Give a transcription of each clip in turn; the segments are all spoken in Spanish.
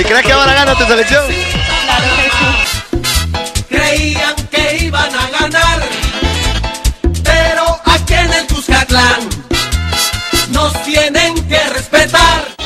¿Y crees que ahora gana tu selección? Creían que iban a ganar, pero aquí en el Cuscatlán nos tienen que respetar.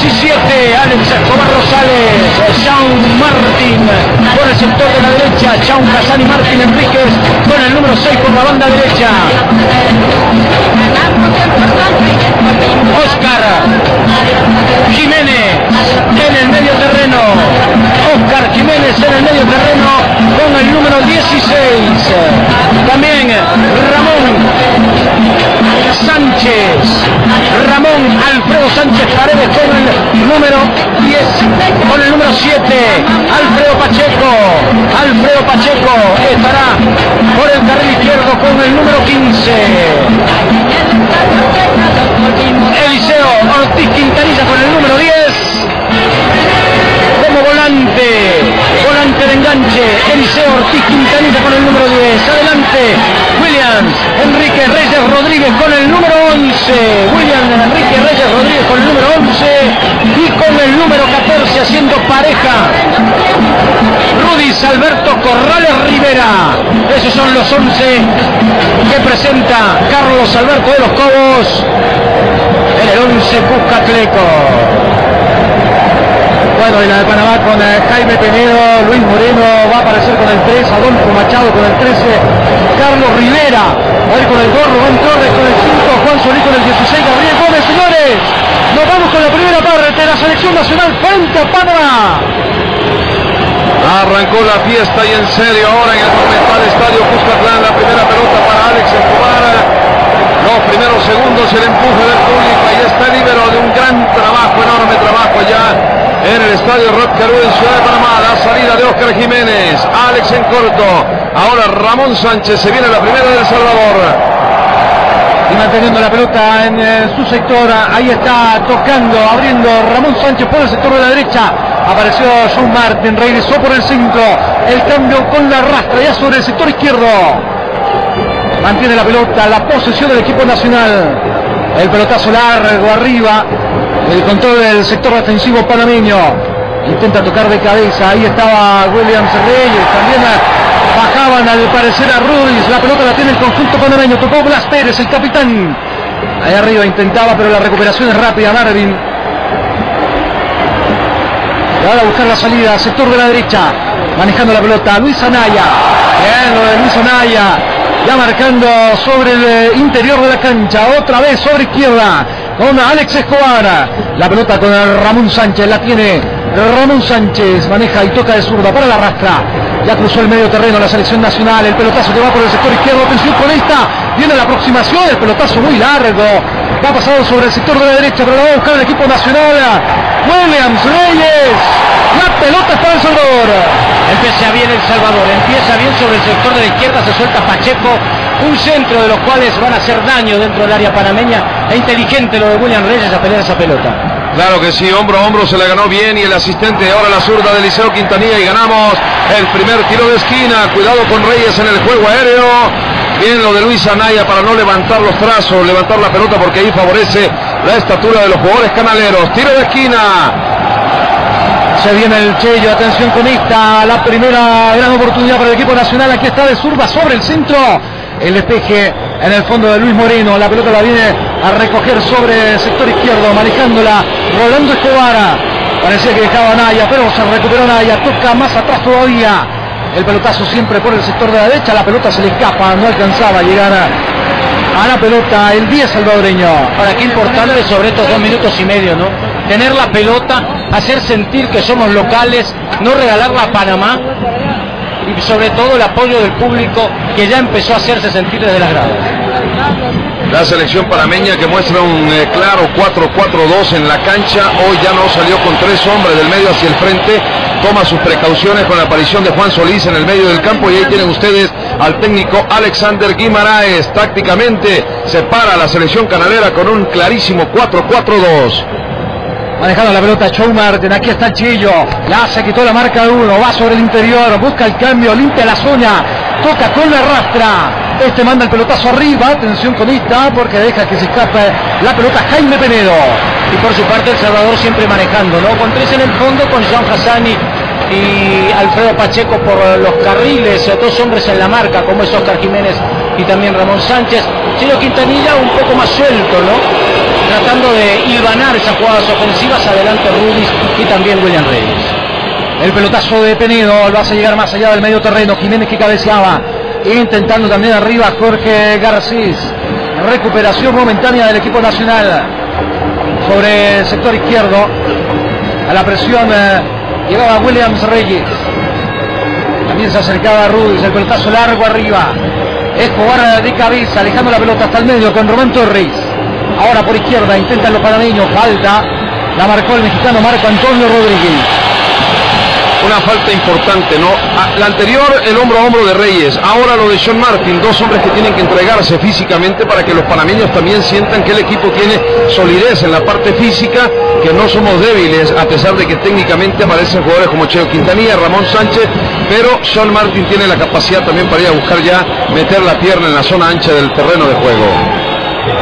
17. Alex Escobar Rosales. Sean Martín por el sector de la derecha. Sean Casani Martín Enríquez con el número 6 por la banda derecha. Oscar Jiménez en el medio terreno. Oscar Jiménez en el medio terreno con el número 16. También Ramón Sánchez. Ramón Alfredo Sánchez Paredes con el número 10. Con el número 7. Alfredo Pacheco. Alfredo Pacheco estará por el carril izquierdo con el número 15. Eliseo Ortiz Quintanilla con el número 10 como volante, volante de enganche, Eliseo Ortiz Quintanilla con el número 10, adelante, Williams, Enrique Reyes Rodríguez con el número 11, Williams Enrique Reyes Rodríguez con el número 11 y con el número 14 haciendo pareja, Rudis Alberto Corrales Rivera, esos son los 11 que presenta Carlos Alberto de los Cobos en el 11 Cuscatleco. Bueno, y la de Panamá con eh, Jaime Penedo, Luis Moreno va a aparecer con el 3, Adolfo Machado con el 13, Carlos Rivera, hoy con el gorro, Juan Torres con el 5, Juan Solí con el 16, Gabriel Gómez, señores. Nos vamos con la primera parte de la selección nacional frente a Panamá. Arrancó la fiesta y en serio ahora en el monumental estadio Cuscatlán la primera pelota para Alex Escobar. Los primeros segundos el empuje del público y está libero de un gran trabajo, enorme trabajo allá en el estadio Rod Carew en Ciudad de Panamá. La salida de Oscar Jiménez, Alex en corto. Ahora Ramón Sánchez se viene la primera del Salvador. Y manteniendo la pelota en eh, su sector, ahí está tocando, abriendo Ramón Sánchez por el sector de la derecha. Apareció John Martin, regresó por el centro. El cambio con la rastra ya sobre el sector izquierdo. Mantiene la pelota, la posesión del equipo nacional. El pelotazo largo arriba. El control del sector defensivo panameño. Intenta tocar de cabeza. Ahí estaba Williams Reyes. También bajaban al parecer a Rudis. La pelota la tiene el conjunto panameño. Tocó Blas Pérez, el capitán. Ahí arriba intentaba, pero la recuperación es rápida. Marvin. Ahora a buscar la salida, sector de la derecha. Manejando la pelota. Luis Anaya. Bien, Luis Anaya. Ya marcando sobre el eh, interior de la cancha. Otra vez sobre izquierda. Con Alex Escobar. La pelota con Ramón Sánchez. La tiene Ramón Sánchez. Maneja y toca de zurda para la rastra. Ya cruzó el medio terreno la selección nacional. El pelotazo que va por el sector izquierdo. Atención con esta. Viene la aproximación. El pelotazo muy largo. Va pasado sobre el sector de la derecha. Pero la va a buscar el equipo nacional. Williams Reyes. La pelota está en Salvador. Empieza bien El Salvador, empieza bien sobre el sector de la izquierda, se suelta Pacheco, un centro de los cuales van a hacer daño dentro del área panameña. Es inteligente lo de William Reyes a pelear esa pelota. Claro que sí, hombro a hombro se le ganó bien y el asistente ahora la zurda de Liceo Quintanilla y ganamos el primer tiro de esquina. Cuidado con Reyes en el juego aéreo. Bien lo de Luis Anaya para no levantar los trazos, levantar la pelota porque ahí favorece la estatura de los jugadores canaleros. Tiro de esquina. Se viene el Cheyo, atención con esta, la primera gran oportunidad para el equipo nacional, aquí está de zurda sobre el centro, el despeje en el fondo de Luis Moreno, la pelota la viene a recoger sobre el sector izquierdo, manejándola Rolando Escobar, parecía que dejaba Naya, pero se recuperó Naya, toca más atrás todavía, el pelotazo siempre por el sector de la derecha, la pelota se le escapa, no alcanzaba a llegar a, a la pelota, el 10 salvadoreño. Ahora, qué importante sobre estos dos minutos y medio, ¿no? tener la pelota, hacer sentir que somos locales, no regalarla a Panamá y sobre todo el apoyo del público que ya empezó a hacerse sentir desde las gradas. La selección panameña que muestra un eh, claro 4-4-2 en la cancha. Hoy ya no salió con tres hombres del medio hacia el frente. Toma sus precauciones con la aparición de Juan Solís en el medio del campo. Y ahí tienen ustedes al técnico Alexander Guimaraes. Tácticamente se para la selección canalera con un clarísimo 4-4-2. Manejando la pelota Show Martin, aquí está Chillo, ya se quitó la marca uno, va sobre el interior, busca el cambio, limpia la zona, toca con la rastra, este manda el pelotazo arriba, atención con esta, porque deja que se escape la pelota Jaime Penedo. Y por su parte El Salvador siempre manejando, ¿no? Con tres en el fondo, con Jean Hassani y Alfredo Pacheco por los carriles, dos hombres en la marca, como es Oscar Jiménez y también Ramón Sánchez. Chilo Quintanilla un poco más suelto, ¿no? Tratando de hilvanar esas jugadas ofensivas, adelante Rudis y también William Reyes. El pelotazo de lo hace llegar más allá del medio terreno. Jiménez que cabeceaba. Intentando también arriba Jorge Garcís. Recuperación momentánea del equipo nacional sobre el sector izquierdo. A la presión eh, llegaba Williams Reyes. También se acercaba Rudis. El pelotazo largo arriba. Escobar de cabeza, alejando la pelota hasta el medio con Román Torres. Ahora por izquierda intentan los panameños. Falta. La marcó el mexicano Marco Antonio Rodríguez. Una falta importante, ¿no? A- La anterior, el hombro a hombro de Reyes. Ahora lo de Sean Martin. Dos hombres que tienen que entregarse físicamente para que los panameños también sientan que el equipo tiene solidez en la parte física, que no somos débiles, a pesar de que técnicamente aparecen jugadores como Cheo Quintanilla, Ramón Sánchez, pero Sean Martin tiene la capacidad también para ir a buscar ya meter la pierna en la zona ancha del terreno de juego.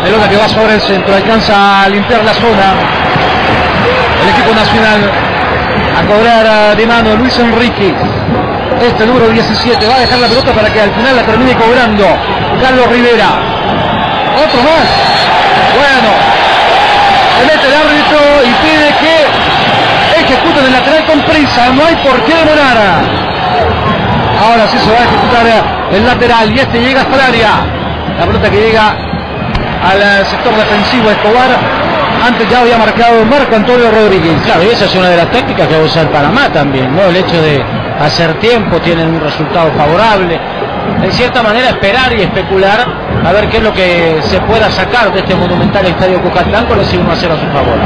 Pelota que va sobre el centro, alcanza a limpiar la zona. El equipo nacional a cobrar ah, de mano Luis Enrique. Este número 17 va a dejar la pelota para que al final la termine cobrando Carlos Rivera. Otro más. Bueno, se mete el árbitro y pide que ejecuten el lateral con prisa. No hay por qué demorar. Ahora sí se va a ejecutar el lateral y este llega hasta el área. La pelota que llega al eh, sector defensivo Escobar. Antes ya había marcado Marco Antonio Rodríguez. Claro, y esa es una de las tácticas que va a usar Panamá también, ¿no? El hecho de hacer tiempo, tienen un resultado favorable. En cierta manera esperar y especular a ver qué es lo que se pueda sacar de este monumental estadio Cucatlán con ese 1 a 0 a su favor.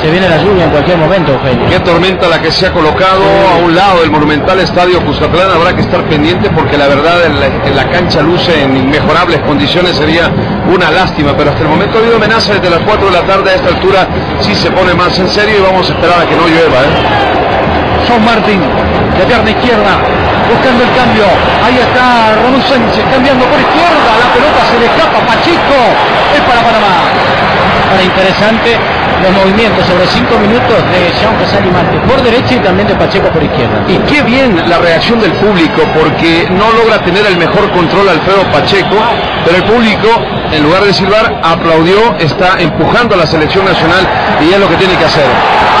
Se viene la lluvia en cualquier momento, Eugenio. Qué tormenta la que se ha colocado a un lado del monumental estadio Cuscatlán. Habrá que estar pendiente porque la verdad en la, en la cancha luce en inmejorables condiciones. Sería una lástima, pero hasta el momento ha habido amenaza desde las 4 de la tarde. A esta altura sí se pone más en serio y vamos a esperar a que no llueva. ¿eh? Son Martín, de pierna izquierda, buscando el cambio. Ahí está Ramón Sánchez cambiando por izquierda. La pelota se le escapa. Pachico es para Panamá. Para interesante los movimientos sobre 5 minutos de Jean Casal y Marte por derecha y también de Pacheco por izquierda. Y qué bien la reacción del público, porque no logra tener el mejor control Alfredo Pacheco, pero el público, en lugar de silbar, aplaudió, está empujando a la selección nacional y es lo que tiene que hacer.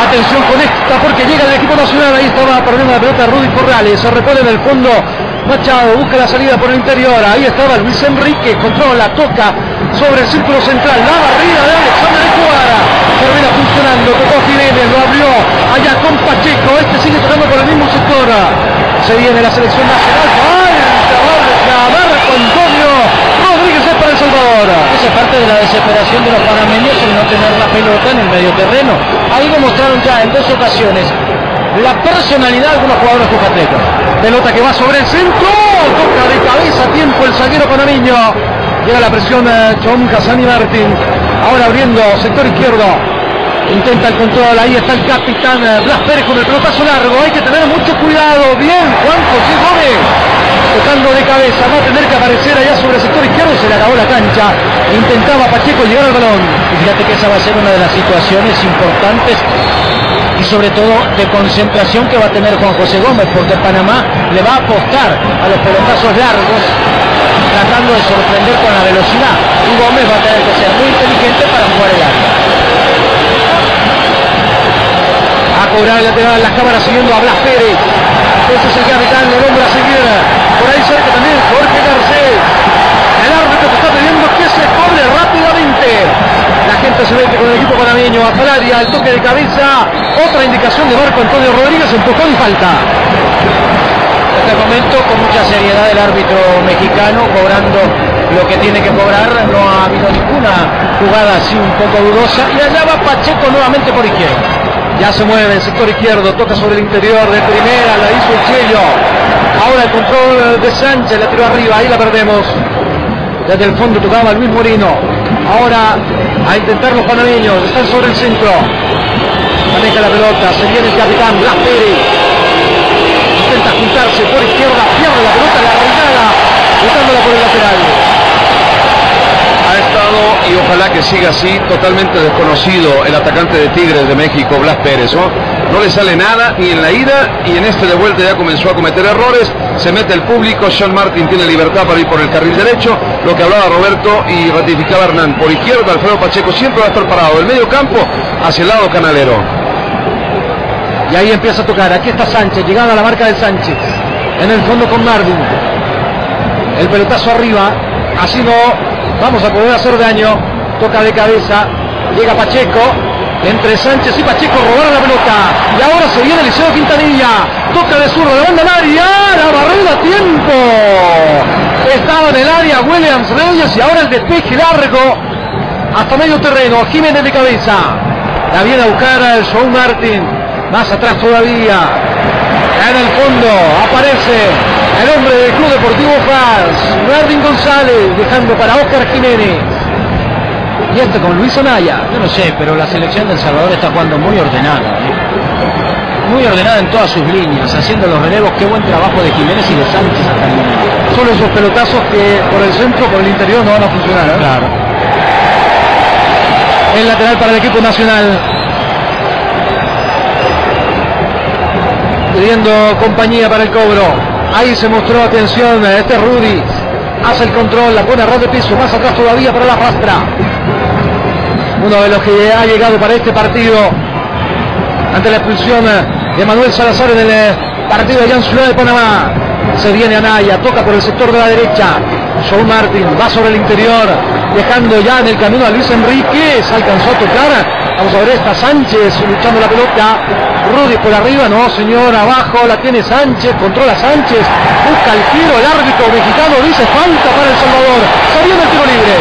Atención con esta porque llega el equipo nacional. Ahí estaba perdiendo la pelota Rudy Corrales. Se repone en el fondo. Machado busca la salida por el interior. Ahí estaba Luis Enrique. Controla, toca sobre el círculo central. La barrida de Alexander Escobar. Termina funcionando. Tocó Jiménez. Lo abrió allá con Pacheco. Este sigue tocando por el mismo sector. Se viene la selección nacional. Falta, marca, Marco Antonio Rodríguez es para El Salvador. Esa es parte de la desesperación de los panameños en no tener la pelota en el medio terreno. Ahí demostraron ya en dos ocasiones la personalidad de algunos jugadores cucatlecos. Pelota que va sobre el centro. Toca de cabeza a tiempo el zaguero panameño. Llega la presión eh, Chom Martín. Ahora abriendo sector izquierdo. Intenta el control. Ahí está el capitán eh, Blas Pérez con el pelotazo largo. Hay que tener mucho cuidado. Bien, Juan José Gómez. Tocando de cabeza. Va a tener que aparecer allá sobre el sector izquierdo. Se le acabó la cancha. Intentaba Pacheco llegar al balón. Y fíjate que esa va a ser una de las situaciones importantes y sobre todo de concentración que va a tener Juan José Gómez, porque Panamá le va a apostar a los pelotazos largos, tratando de sorprender con la velocidad. Y Gómez va a tener que ser muy inteligente para jugar el área. A cobrar el lateral, las cámaras siguiendo a Blas Pérez. Ese es el capitán, el hombre a seguir. Por ahí cerca también Jorge Garcés. El árbitro que está pidiendo que se cobre rápidamente. La gente se mete con el equipo panameño. a Falaria, el toque de cabeza, otra indicación de Marco Antonio Rodríguez, empujón y falta. En este momento, con mucha seriedad, el árbitro mexicano cobrando lo que tiene que cobrar. No ha habido ninguna jugada así un poco dudosa. Y allá va Pacheco nuevamente por izquierda. Ya se mueve el sector izquierdo, toca sobre el interior de primera, la hizo el Chello. Ahora el control de Sánchez, la tiró arriba, ahí la perdemos. Desde el fondo tocaba Luis Morino. Ahora a intentar los panameños, están sobre el centro. Maneja la pelota, se viene el capitán Blas Pérez. Intenta juntarse por izquierda, pierde la pelota, la arrancada, botándola por el lateral. Y ojalá que siga así, totalmente desconocido el atacante de Tigres de México, Blas Pérez. ¿no? no le sale nada ni en la ida y en este de vuelta ya comenzó a cometer errores. Se mete el público, Sean Martin tiene libertad para ir por el carril derecho, lo que hablaba Roberto y ratificaba Hernán. Por izquierda, Alfredo Pacheco siempre va a estar parado del medio campo hacia el lado canalero. Y ahí empieza a tocar. Aquí está Sánchez, llegando a la marca de Sánchez. En el fondo con Marvin. El pelotazo arriba. Así no vamos a poder hacer daño. Toca de cabeza. Llega Pacheco. Entre Sánchez y Pacheco robaron la pelota. Y ahora se viene Liceo Quintanilla. Toca de zurdo, de banda al área. La barrera a tiempo. Estaba en el área Williams Reyes y ahora el despeje largo. Hasta medio terreno. Jiménez de cabeza. La viene a buscar a João Martín. Más atrás todavía. En el fondo aparece el hombre del Club Deportivo Faz. Martín González dejando para Oscar Jiménez. Y este con Luis Anaya. Yo no sé, pero la selección de El Salvador está jugando muy ordenada. ¿eh? Muy ordenada en todas sus líneas, haciendo los relevos. Qué buen trabajo de Jiménez y de Sánchez hasta el momento. Son esos pelotazos que por el centro, por el interior no van a funcionar. ¿eh? Claro. El lateral para el equipo nacional. Pidiendo compañía para el cobro. Ahí se mostró atención. Este Rudy hace el control, la pone a de piso, más atrás todavía para la rastra. Uno de los que ha llegado para este partido ante la expulsión de Manuel Salazar en el partido allá en de Panamá. Se viene Anaya, toca por el sector de la derecha. Joe Martin va sobre el interior, dejando ya en el camino a Luis Enríquez. Alcanzó a tocar. Vamos a ver esta Sánchez luchando la pelota. Rudy por arriba, no señor, abajo la tiene Sánchez, controla Sánchez, busca el tiro, el árbitro mexicano dice falta para El Salvador. Salió del tiro libre.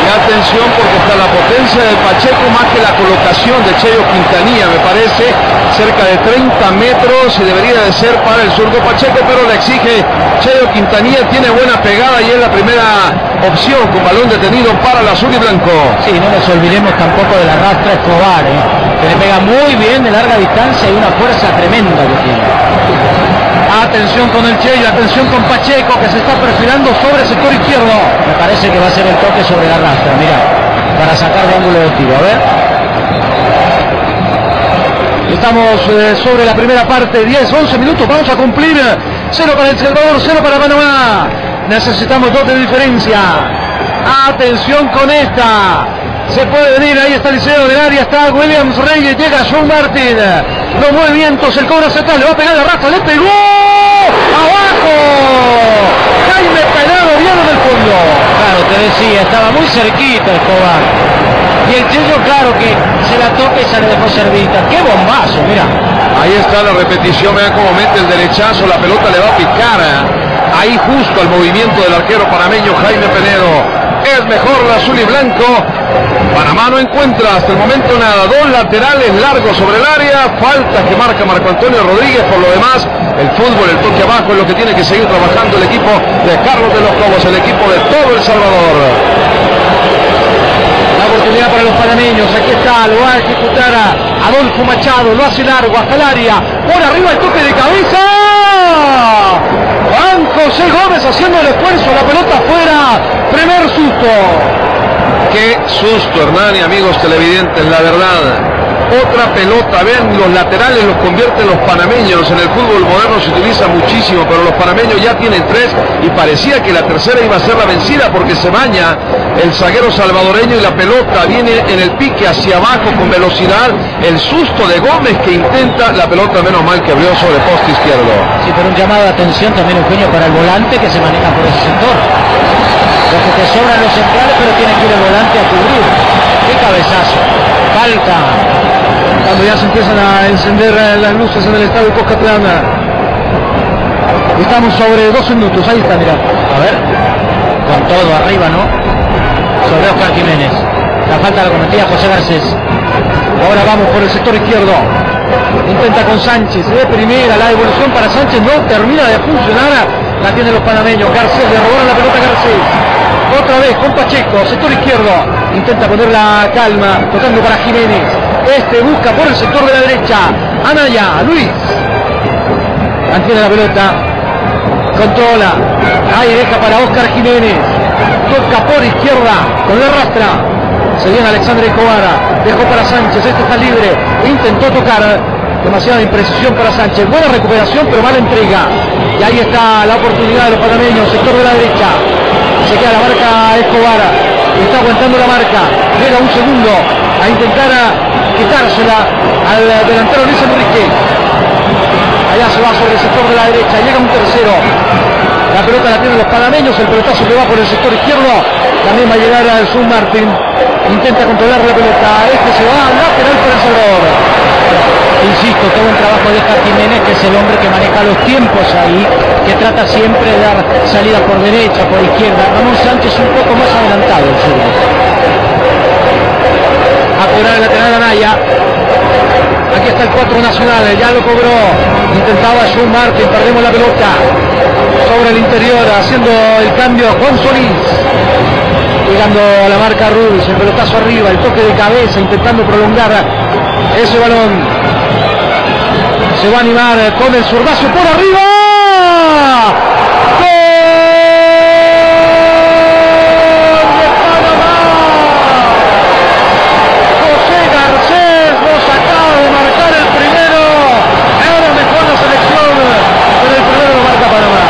Y atención porque está la potencia de Pacheco más que la colocación de Cheyo Quintanilla, me parece, cerca de 30 metros y debería de ser para el zurdo Pacheco, pero le exige Cheyo Quintanilla, tiene buena pegada y es la primera opción con balón detenido para el azul y blanco. Sí, no nos olvidemos tampoco de la rastra Escobar, ¿eh? Que le pega muy bien de larga distancia y una fuerza tremenda que tiene. Atención con el Che y atención con Pacheco que se está perfilando sobre el sector izquierdo. Me parece que va a ser el toque sobre la rastra, mira, para sacar de ángulo de tiro. A ver. Estamos eh, sobre la primera parte, 10, 11 minutos, vamos a cumplir. Cero para El Salvador, cero para Panamá. Necesitamos dos de diferencia. Atención con esta. Se puede venir, ahí está el liceo del área, está Williams Reyes, llega John Martin. Los movimientos, el cobro atrás, le va a pegar la rastra, le pegó. ¡Abajo! Jaime Pelado viene del fondo. Claro, te decía, estaba muy cerquita Escobar. Y el Cheyo, claro que se la toca y se le dejó servita. ¡Qué bombazo! Mira. Ahí está la repetición, vean cómo mete el derechazo, la pelota le va a picar. ¿eh? Ahí justo al movimiento del arquero panameño Jaime Penedo. Es mejor azul y blanco. Panamá no encuentra hasta el momento nada. Dos laterales largos sobre el área. Falta que marca Marco Antonio Rodríguez. Por lo demás, el fútbol, el toque abajo es lo que tiene que seguir trabajando el equipo de Carlos de los Cobos, el equipo de todo El Salvador. La oportunidad para los panameños. Aquí está, lo va a ejecutar a Adolfo Machado. Lo hace largo hasta el área. Por arriba el toque de cabeza. José Gómez haciendo el esfuerzo. La pelota afuera. Primer susto. Qué susto, Hernán y amigos televidentes, la verdad. Otra pelota, vean los laterales los convierten los panameños. En el fútbol moderno se utiliza muchísimo, pero los panameños ya tienen tres y parecía que la tercera iba a ser la vencida porque se baña el zaguero salvadoreño y la pelota viene en el pique hacia abajo con velocidad. El susto de Gómez que intenta la pelota, menos mal que abrió sobre poste izquierdo. Sí, pero un llamado de atención también, Eugenio, para el volante que se maneja por ese sector. Porque te sobran los centrales, pero tiene que ir el volante a cubrir. ¡Qué cabezazo! Falta. Cuando ya se empiezan a encender las luces en el estadio Cuscatlán. Estamos sobre 12 minutos, ahí está, mira. A ver. Con todo arriba, ¿no? Sobre Oscar Jiménez. La falta la cometía José Garcés. Ahora vamos por el sector izquierdo. Intenta con Sánchez. De primera, la devolución para Sánchez no termina de funcionar. La tienen los panameños. Garcés le robaron la pelota a Garcés. Otra vez con Pacheco, sector izquierdo. Intenta poner la calma, tocando para Jiménez. Este busca por el sector de la derecha. Anaya, Luis. Mantiene la pelota. Controla. Ahí deja para Oscar Jiménez. Toca por izquierda. Con la rastra. Se viene Alexandre Escobar. Dejó para Sánchez. Este está libre. Intentó tocar. Demasiada imprecisión para Sánchez. Buena recuperación, pero mala entrega. Y ahí está la oportunidad de los panameños. Sector de la derecha. Se queda la marca Escobar. Está aguantando la marca. Llega un segundo a intentar quitársela al delantero Luis Enrique. Allá se va sobre el sector de la derecha. Llega un tercero. La pelota la tienen los panameños. El pelotazo que va por el sector izquierdo. También va a llegar al Sun Martin. Intenta controlar la pelota. Este se va al lateral para El Salvador. Insisto, todo un trabajo de Oscar Jiménez, que es el hombre que maneja los tiempos ahí, que trata siempre de dar salida por derecha, por izquierda. Ramón Sánchez un poco más adelantado el zurdo. A cobrar el lateral Anaya. Aquí está el 4 nacional, ya lo cobró. Intentaba John Martin, perdemos la pelota. Sobre el interior, haciendo el cambio Juan Solís. Llegando a la marca Rubis, el pelotazo arriba, el toque de cabeza, intentando prolongar ese balón. Se va a animar con el zurdazo por arriba. ¡Gol de Panamá! José Garcés nos acaba de marcar el primero. Era mejor la selección, pero el primero lo marca Panamá.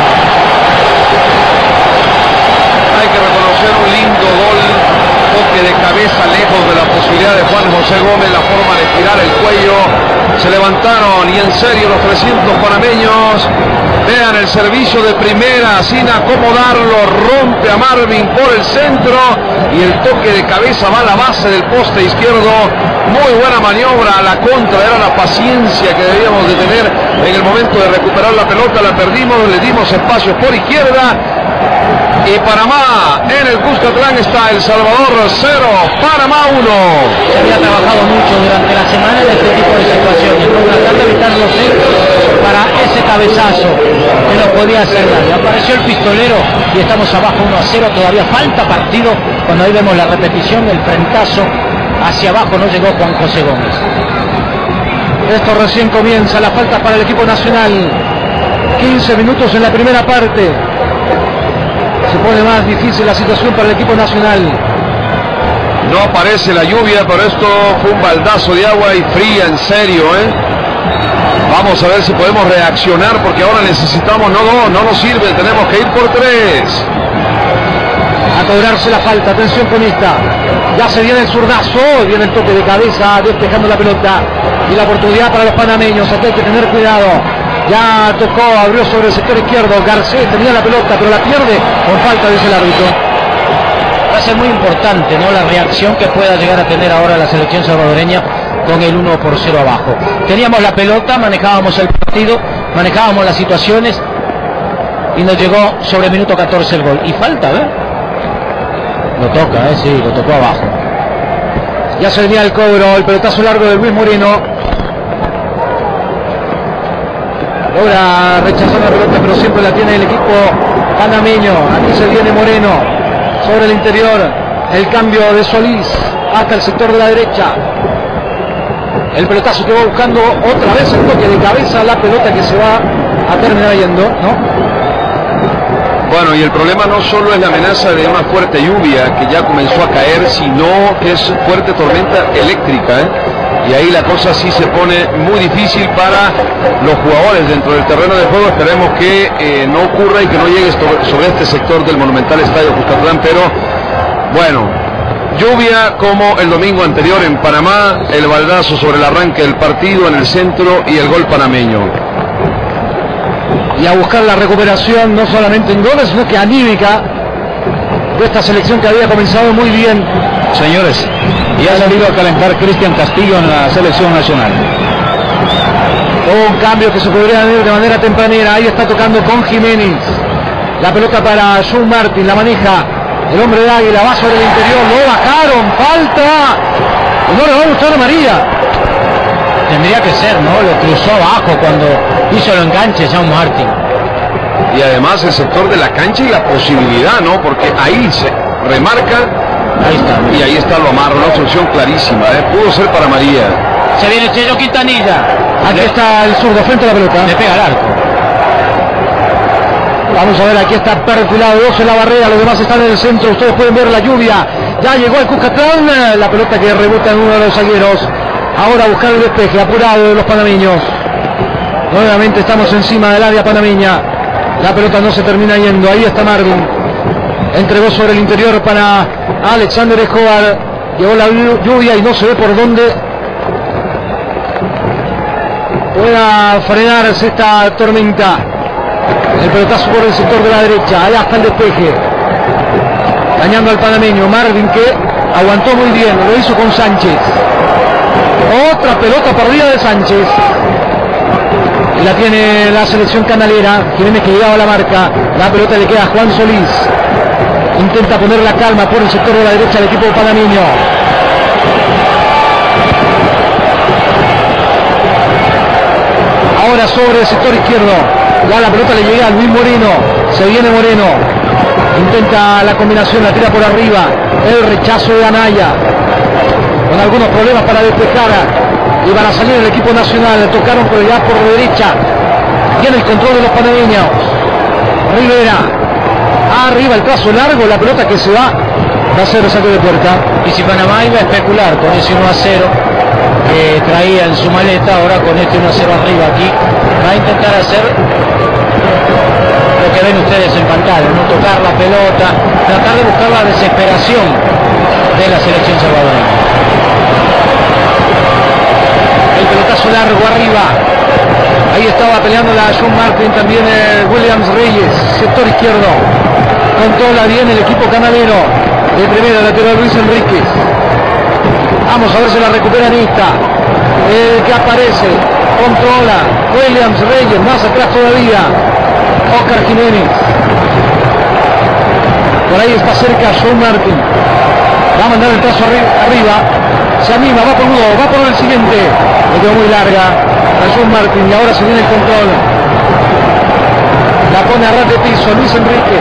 Hay que reconocer un lindo gol, toque de cabeza lejos de la posibilidad de Juan José Gómez, la forma de tirar el cuello. Se levantaron y en serio los 300 panameños. Vean el servicio de primera sin acomodarlo, rompe a Marvin por el centro y el toque de cabeza va a la base del poste izquierdo. Muy buena maniobra a la contra, era la paciencia que debíamos de tener en el momento de recuperar la pelota, la perdimos, le dimos espacio por izquierda y Panamá en el Cuscatlán está El Salvador 0, Panamá 1. Se había trabajado mucho durante la semana en este tipo de situaciones, por tratar de evitar los centros para ese cabezazo que no podía hacer daño. Apareció el pistolero y estamos abajo 1 a 0, todavía falta partido. Cuando ahí vemos la repetición del frentazo hacia abajo no llegó Juan José Gómez. Esto recién comienza, la falta para el equipo nacional. 15 minutos en la primera parte. Se pone más difícil la situación para el equipo nacional. No aparece la lluvia, pero esto fue un baldazo de agua y fría, en serio, ¿eh? Vamos a ver si podemos reaccionar porque ahora necesitamos, no, no, no nos sirve, tenemos que ir por tres. A cobrarse la falta, atención con esta. Ya se viene el zurdazo, viene el toque de cabeza, despejando la pelota. Y la oportunidad para los panameños, aquí hay que tener cuidado. Ya tocó, abrió sobre el sector izquierdo. Garcés tenía la pelota, pero la pierde con falta, dice el árbitro. Va a ser muy importante ¿no? la reacción que pueda llegar a tener ahora la selección salvadoreña con el 1 por 0 abajo. Teníamos la pelota, manejábamos el partido, manejábamos las situaciones y nos llegó sobre el minuto 14 el gol. Y falta, ¿ver? Lo toca, ¿eh? sí, lo tocó abajo. Ya se venía el cobro, el pelotazo largo de Luis Moreno. Logra rechazar la pelota, pero siempre la tiene el equipo panameño. Aquí se viene Moreno sobre el interior. El cambio de Solís hasta el sector de la derecha. El pelotazo que va buscando otra vez el toque de cabeza, la pelota que se va a terminar yendo, ¿no? Bueno, y el problema no solo es la amenaza de una fuerte lluvia que ya comenzó a caer, sino que es fuerte tormenta eléctrica. ¿eh? Y ahí la cosa sí se pone muy difícil para los jugadores dentro del terreno de juego. Esperemos que eh, no ocurra y que no llegue sobre, este sector del monumental estadio Cuscatlán, pero bueno, lluvia como el domingo anterior en Panamá, el baldazo sobre el arranque del partido en el centro y el gol panameño. y a buscar la recuperación no solamente en goles, sino que anímica de esta selección que había comenzado muy bien. Señores, y ha salido a calentar Cristian Castillo en la selección nacional. Un cambio que se podría ver de manera tempranera. Ahí está tocando con Jiménez. La pelota para John Martin, la maneja el hombre de Águila, va sobre el interior, lo bajaron, falta. Y no le va a gustar a María. Tendría que ser, ¿no? Lo cruzó abajo cuando hizo el enganche Jean Martin. Y además el sector de la cancha y la posibilidad, ¿no? Porque ahí se remarca Ahí está. y ahí está lo amarro, una obstrucción clarísima, ¿eh? Pudo ser para María. Se viene Cheyo Quintanilla. Aquí está el zurdo frente a la pelota. Le pega al arco. Vamos a ver, aquí está perfilado, dos en la barrera, los demás están en el centro, ustedes pueden ver la lluvia. Ya llegó el Cuscatlán, la pelota que rebota en uno de los zagueros. Ahora buscar el despeje, apurado de los panameños. Nuevamente estamos encima del área panameña. La pelota no se termina yendo, ahí está Marvin. Entregó sobre el interior para Alexander Escobar. Llegó la lluvia y no se ve por dónde pueda frenarse esta tormenta. El pelotazo por el sector de la derecha. Allá está el despeje. Dañando al panameño. Marvin que aguantó muy bien. Lo hizo con Sánchez. Otra pelota perdida de Sánchez. Y la tiene la selección canalera. Jiménez que llegaba a la marca. La pelota le queda a Juan Solís. Intenta poner la calma por el sector de la derecha del equipo panameño. Ahora sobre el sector izquierdo. Ya la pelota le llega a Luis Moreno. Se viene Moreno. Intenta la combinación, la tira por arriba. El rechazo de Anaya. Con algunos problemas para despejar. Y van a salir el equipo nacional. Tocaron por allá por derecha. Tiene el control de los panameños. Rivera. Arriba el trazo largo. La pelota que se va. Va a ser el saque de puerta. Y si Panamá iba a especular con ese 1 a 0 que traía en su maleta, ahora con este 1 a 0 arriba aquí, va a intentar hacer lo que ven ustedes en pantalla, no tocar la pelota, tratar de buscar la desesperación de la selección salvadoreña. El pelotazo largo arriba. Estaba peleando la John Martin, también eh, Williams Reyes, sector izquierdo. Controla bien el equipo canadero. De primera lateral Luis Enríquez. Vamos a ver si la recuperan esta. El que aparece. Controla. Williams Reyes. Más atrás todavía. Oscar Jiménez. Por ahí está cerca John Martin. Va a mandar el arri arriba. Se anima, va por uno, va por el siguiente. Le quedó muy larga John Martin y ahora se viene el control. La pone a ras de piso Luis Enrique.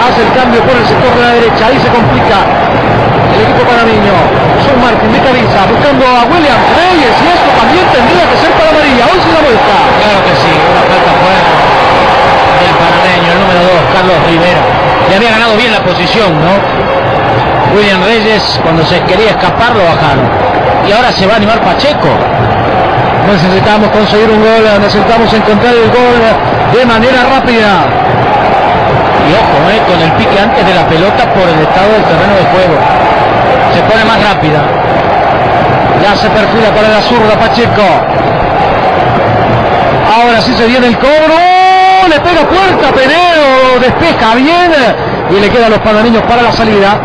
Hace el cambio por el sector de la derecha. Ahí se complica el equipo panameño. John Martin de cabeza buscando a William Reyes y esto también tendría que ser para María. Hoy se la vuelta. Claro que sí, una falta fuerte del panameño, el número 2, Carlos Rivera. Le había ganado bien la posición, ¿no? William Reyes, cuando se quería escapar, lo bajaron. Y ahora se va a animar Pacheco. Necesitamos conseguir un gol, necesitamos encontrar el gol de manera rápida. Y ojo, eh, con el pique antes de la pelota por el estado del terreno de juego. Se pone más rápida. Ya se perfila para la zurda Pacheco. Ahora sí se viene el cobro. Le pega puerta Penedo. Despeja bien. Y le quedan los panameños para la salida.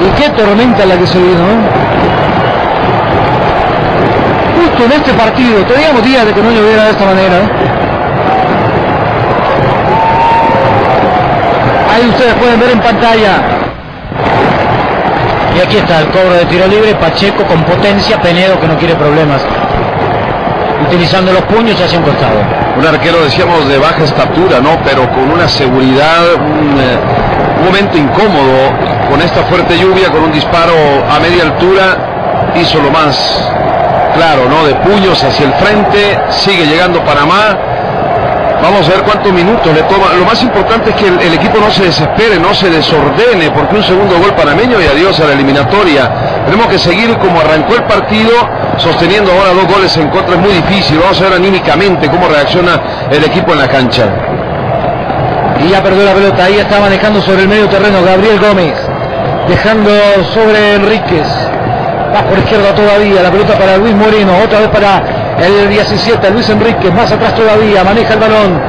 Y qué tormenta la que se vino. Justo en este partido. Teníamos días de que no lloviera de esta manera. ¿eh? Ahí ustedes pueden ver en pantalla. Y aquí está el cobro de tiro libre, Pacheco con potencia, Penedo que no quiere problemas. Utilizando los puños hacia un costado. Un arquero, decíamos, de baja estatura, ¿no? Pero con una seguridad, un, eh, un momento incómodo, con esta fuerte lluvia, con un disparo a media altura, hizo lo más claro, ¿no? De puños hacia el frente, sigue llegando Panamá. Vamos a ver cuántos minutos le toma. Lo más importante es que el, equipo no se desespere, no se desordene, porque un segundo gol panameño y adiós a la eliminatoria. Tenemos que seguir como arrancó el partido, sosteniendo ahora dos goles en contra. Es muy difícil. Vamos a ver anímicamente cómo reacciona el equipo en la cancha. Y ya perdió la pelota. Ahí está manejando sobre el medio terreno Gabriel Gómez. Dejando sobre Enríquez. Va por izquierda todavía. La pelota para Luis Moreno. Otra vez para el 17. Luis Enríquez. Más atrás todavía. Maneja el balón.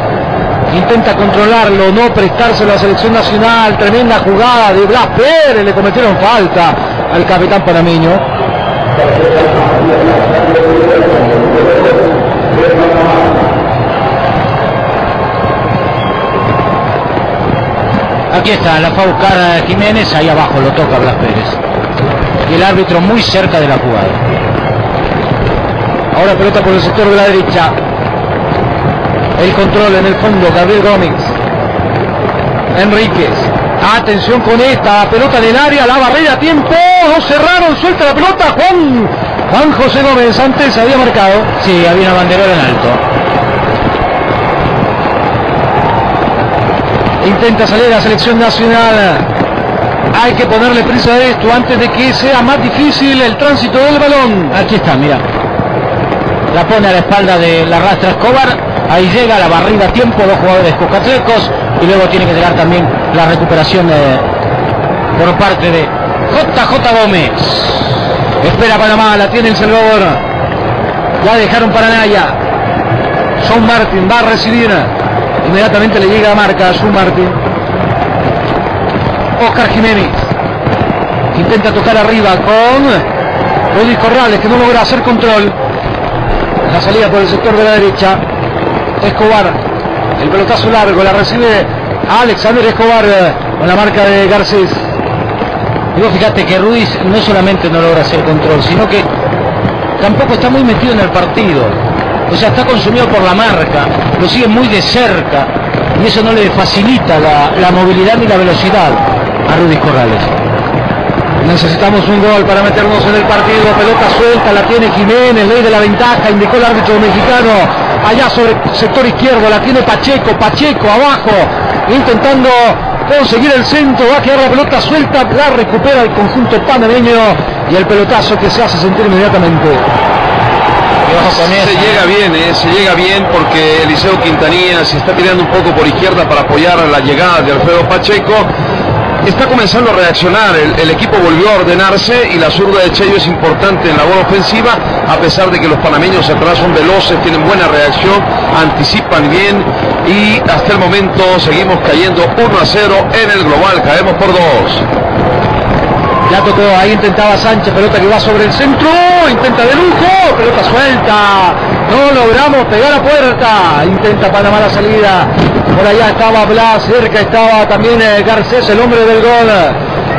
Intenta controlarlo, no prestarse a la selección nacional. Tremenda jugada de Blas Pérez. Le cometieron falta al capitán panameño. Aquí está, la fue a buscar Jiménez, ahí abajo lo toca Blas Pérez. Y el árbitro muy cerca de la jugada. Ahora pelota por el sector de la derecha. El control en el fondo, Gabriel Gómez. Enríquez. Atención con esta pelota en el área, la barrera, tiempo, no cerraron, suelta la pelota, Juan, Juan José Gómez, antes había marcado. Sí, había una banderola en alto. Intenta salir la selección nacional. Hay que ponerle prisa a esto antes de que sea más difícil el tránsito del balón. Aquí está, mira. La pone a la espalda de la rastra Escobar. Ahí llega la barrida a tiempo, dos jugadores cocatlecos. Y luego tiene que llegar también la recuperación de- por parte de JJ Gómez. Espera Panamá, la tiene El Salvador. Ya dejaron para Naya. Son Martin va a recibir. Inmediatamente le llega a marca a Son Martin. Oscar Jiménez. Intenta tocar arriba con Luis Corrales que no logra hacer control. La salida por el sector de la derecha. Escobar. El pelotazo largo. La recibe Alexander Escobar eh, con la marca de Garcés. Vos fíjate que Ruiz no solamente no logra hacer control, sino que tampoco está muy metido en el partido. O sea, está consumido por la marca, lo sigue muy de cerca y eso no le facilita la movilidad ni la velocidad a Corrales. Necesitamos un gol para meternos en el partido. Pelota suelta, la tiene Jiménez, ley de la ventaja, indicó el árbitro mexicano. Allá sobre el sector izquierdo, la tiene Pacheco, Pacheco abajo, intentando conseguir el centro. Va a quedar la pelota suelta, la recupera el conjunto panameño y el pelotazo que se hace sentir inmediatamente. Se eso. llega bien, eh, se llega bien porque Eliseo Quintanilla se está tirando un poco por izquierda para apoyar la llegada de Alfredo Pacheco. Está comenzando a reaccionar, el, equipo volvió a ordenarse y la zurda de Cheyo es importante en la bola ofensiva, a pesar de que los panameños atrás son veloces, tienen buena reacción, anticipan bien y hasta el momento seguimos cayendo 1 a 0 en el global, caemos por dos. Ya tocó, ahí intentaba Sánchez, pelota que va sobre el centro, intenta de lujo, pelota suelta, no logramos pegar a puerta, intenta Panamá la salida, por allá estaba Blas, cerca estaba también eh, Garcés, el hombre del gol,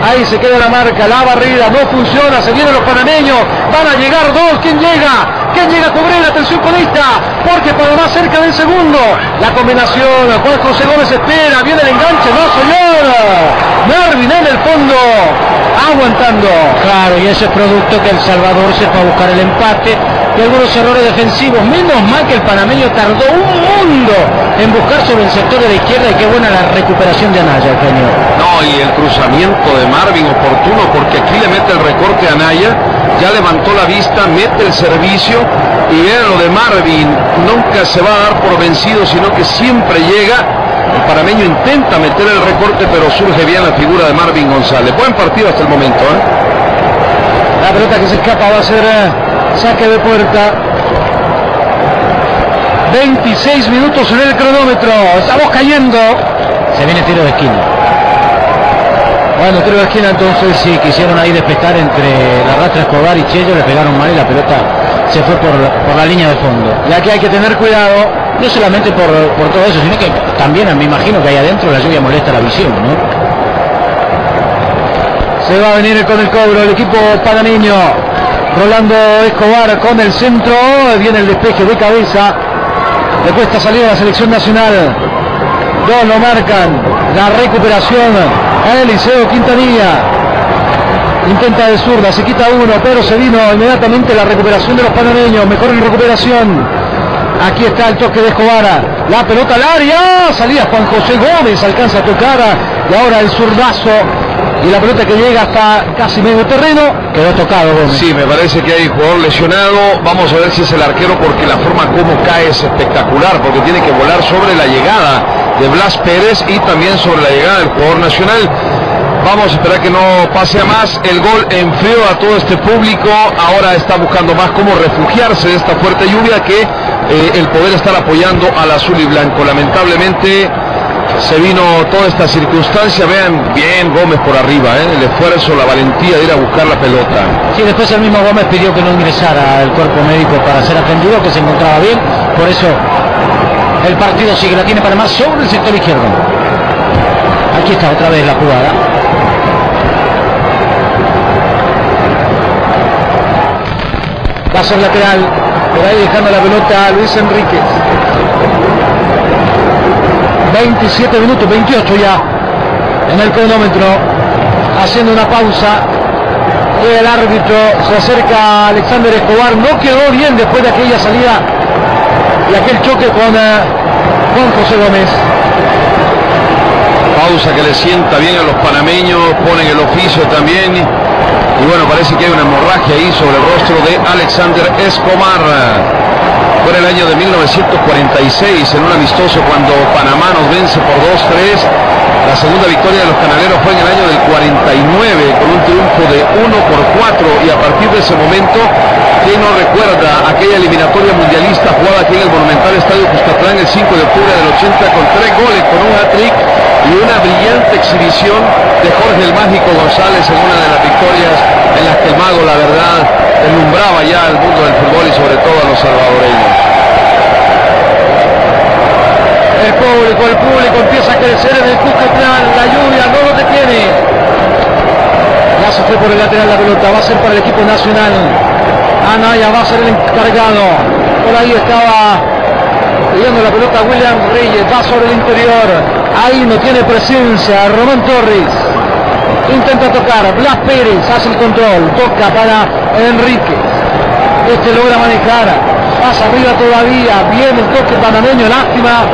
ahí se queda la marca, la barrida, no funciona, se vienen los panameños, van a llegar dos, ¿quién llega? ¿Quién llega a cubrir? Atención con esta, porque Panamá cerca del segundo, la combinación, Juan José Gómez espera, viene el enganche, no señor, Marvin en el fondo, aguantando. Claro, y ese es producto que El Salvador se fue a buscar el empate y algunos errores defensivos. Menos mal que el panameño tardó un mundo en buscar sobre el sector de la izquierda y qué buena la recuperación de Anaya, Eugenio. No, y el cruzamiento de Marvin oportuno, porque aquí le mete el recorte a Naya, ya levantó la vista, mete el servicio y vean lo de Marvin, nunca se va a dar por vencido, sino que siempre llega. El panameño intenta meter el recorte, pero surge bien la figura de Marvin González. Buen partido hasta el momento, ¿eh? La pelota que se escapa va a ser eh, saque de puerta. 26 minutos en el cronómetro. Estamos cayendo. Se viene tiro de esquina. Bueno, tiro de esquina entonces. Sí, quisieron ahí despejar entre la rastra Escobar y Chello, le pegaron mal y la pelota se fue por, por la línea de fondo. Y aquí hay que tener cuidado. No solamente por, por todo eso, sino que también me imagino que ahí adentro la lluvia molesta la visión, ¿no? Se va a venir con el cobro el equipo panameño. Rolando Escobar con el centro. Viene el despeje de cabeza. Le cuesta salir a la selección nacional. Dos lo marcan. La recuperación a Eliseo Quintanilla. Intenta de zurda, se quita uno, pero se vino inmediatamente la recuperación de los panameños. Mejor en recuperación. Aquí está el toque de Escobar. La pelota al área. Salía Juan José Gómez. Alcanza a tocar. Y ahora el zurdazo. Y la pelota que llega hasta casi medio terreno. Quedó tocado Gómez. Sí, me parece que hay jugador lesionado. Vamos a ver si es el arquero porque la forma como cae es espectacular, porque tiene que volar sobre la llegada de Blas Pérez y también sobre la llegada del jugador nacional. Vamos a esperar que no pase a más. El gol enfrió a todo este público. Ahora está buscando más cómo refugiarse de esta fuerte lluvia que eh, el poder estar apoyando al azul y blanco. Lamentablemente se vino toda esta circunstancia, vean bien Gómez por arriba, ¿eh? el esfuerzo, la valentía de ir a buscar la pelota. Sí, después el mismo Gómez pidió que no ingresara al cuerpo médico para ser atendido, que se encontraba bien, por eso el partido sigue, la tiene Panamá sobre el sector izquierdo. Aquí está otra vez la jugada. Va a ser lateral, por ahí dejando la pelota a Luis Enríquez. 27 minutos, 28 ya en el cronómetro, haciendo una pausa. El árbitro, se acerca Alexander Escobar, no quedó bien después de aquella salida y aquel choque con, eh, con José Gómez. Pausa que le sienta bien a los panameños, ponen el oficio también. Y bueno, parece que hay una hemorragia ahí sobre el rostro de Alexander Escobar. Fue el año de 1946, en un amistoso cuando Panamá nos vence por 2-3. La segunda victoria de los canaleros fue en el año del 49, con un triunfo de 1 por 4. Y a partir de ese momento, ¿quién no recuerda aquella eliminatoria mundialista jugada aquí en el Monumental Estadio Cuscatlán el 5 de octubre del 80 con tres goles, con un hat-trick y una brillante exhibición de Jorge el Mágico González en una de las victorias en las que el mago, la verdad, deslumbraba ya al mundo del fútbol y sobre todo a los salvadoreños. El público, el público empieza a crecer en el Cuscatlán, la lluvia no lo detiene. Ya se fue por el lateral la pelota, va a ser para el equipo nacional. Anaya va a ser el encargado. Por ahí estaba pidiendo la pelota William Reyes, va sobre el interior. Ahí no tiene presencia Román Torres. Intenta tocar, Blas Pérez hace el control, toca para Enrique. Este logra manejar, pasa arriba todavía, viene el toque panameño, lástima.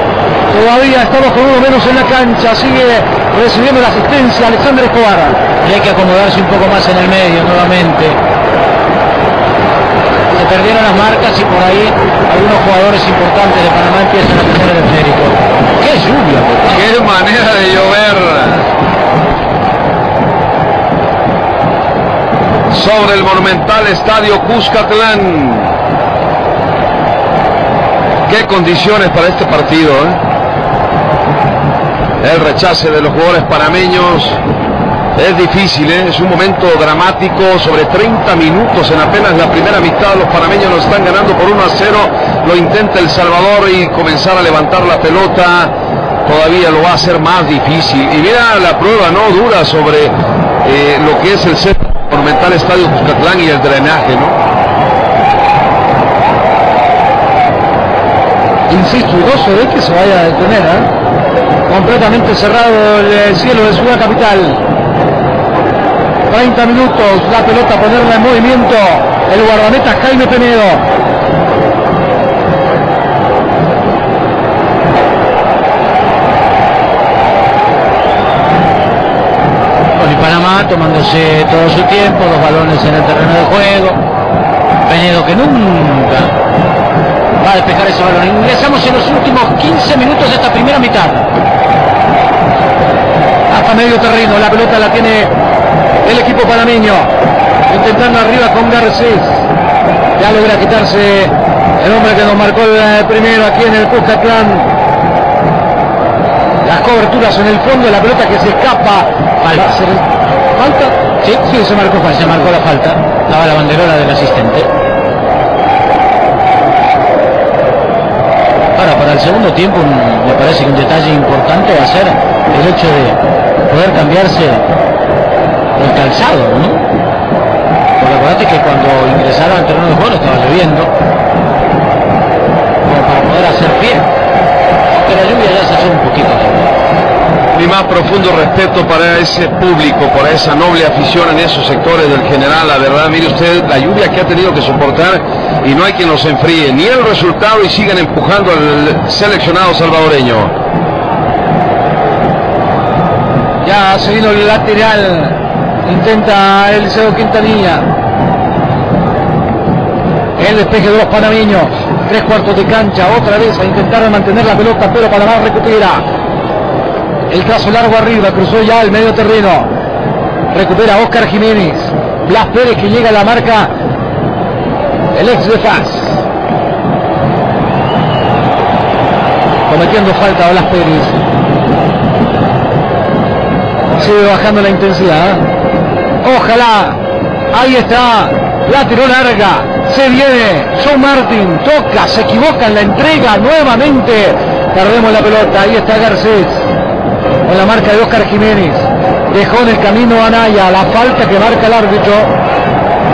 Todavía estamos con uno menos en la cancha, sigue recibiendo la asistencia Alexander Escobar. Y hay que acomodarse un poco más en el medio nuevamente. Se perdieron las marcas y por ahí algunos jugadores importantes de Panamá empiezan a tener el esférico. ¡Qué lluvia! ¡Qué manera de llover! Sobre el monumental estadio Cuscatlán. Qué condiciones para este partido. ¿eh? El rechace de los jugadores panameños es difícil, ¿eh? es un momento dramático, sobre 30 minutos en apenas la primera mitad, los panameños nos están ganando por 1 a 0, lo intenta El Salvador y comenzar a levantar la pelota, todavía lo va a hacer más difícil. Y mira la prueba, ¿no? Dura sobre eh, lo que es el centro monumental Estadio Cuscatlán y el drenaje, ¿no? Insisto, dudoso de que se vaya a detener, ¿eh? completamente cerrado el, el cielo de Ciudad Capital. 30 minutos, la pelota ponerla en movimiento, el guardameta Jaime Penedo. Tomándose todo su tiempo, los balones en el terreno de juego. Penedo que nunca va a despejar ese balón. Ingresamos en los últimos 15 minutos de esta primera mitad. hasta medio terreno, la pelota la tiene el equipo panameño, intentando arriba con Garcés, ya logra quitarse el hombre que nos marcó el primero aquí en el Cuscatlán. Las coberturas en el fondo, la pelota que se escapa. Falta. Ser- ¿Falta? Sí, sí, se marcó, fa- se marcó la falta. Estaba la banderola del asistente. Ahora, para el segundo tiempo, un- me parece que un detalle importante va a ser el hecho de poder cambiarse el calzado, ¿no? Porque que cuando ingresaron al terreno de juego estaba lloviendo, como para poder hacer pie. Aunque la lluvia ya se echó un poquito. Mi más profundo respeto para ese público, para esa noble afición en esos sectores del general. La verdad, mire usted la lluvia que ha tenido que soportar y no hay quien los enfríe, ni el resultado y sigan empujando al seleccionado salvadoreño. Ya se vino el lateral. Intenta Eliseo Quintanilla. El despeje de los panameños. Tres cuartos de cancha. Otra vez a intentar mantener la pelota, pero Panamá recupera. El trazo largo arriba. Cruzó ya el medio terreno. Recupera Oscar Jiménez. Blas Pérez que llega a la marca. El ex de Faz. cometiendo falta Blas Pérez. Sigue bajando la intensidad. ¿eh? Ojalá. Ahí está. La tiró larga. Se viene. John Martin. Toca. Se equivoca en la entrega. Nuevamente. Perdemos la pelota. Ahí está Garcés. Con la marca de Oscar Jiménez. Dejó en el camino a Naya. La falta que marca el árbitro.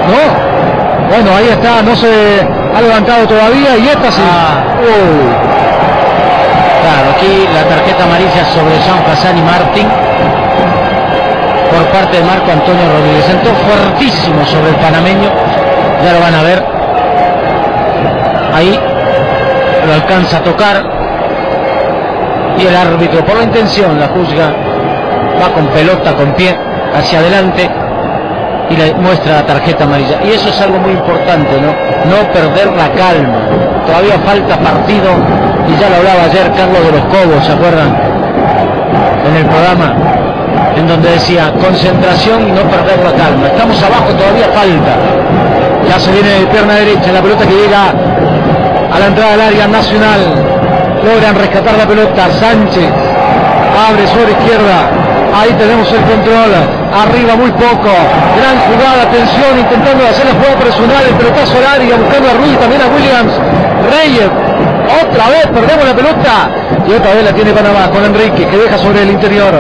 No. Bueno, ahí está. No se ha levantado todavía. Y esta sí. Uy. Claro, aquí la tarjeta amarilla sobre Jean Hassan y Martín por parte de Marco Antonio Rodríguez. Sentó fuertísimo sobre el panameño, ya lo van a ver. Ahí lo alcanza a tocar y el árbitro por la intención la juzga, va con pelota, con pie hacia adelante y le muestra la tarjeta amarilla. Y eso es algo muy importante, ¿no? No perder la calma. Todavía falta partido y ya lo hablaba ayer Carlos de los Cobos, ¿se acuerdan? En el programa, en donde decía concentración y no perder la calma. Estamos abajo, todavía falta. Ya se viene de pierna derecha, la pelota que llega a la entrada del área nacional. Logran rescatar la pelota. Sánchez abre sobre izquierda. Ahí tenemos el control. Arriba muy poco. Gran jugada, atención, intentando hacer la jugada personal. El pelotazo al área, buscando a Ruiz, también a Williams. Reyes. Otra vez perdemos la pelota. Y otra vez la tiene Panamá con Enrique, que deja sobre el interior.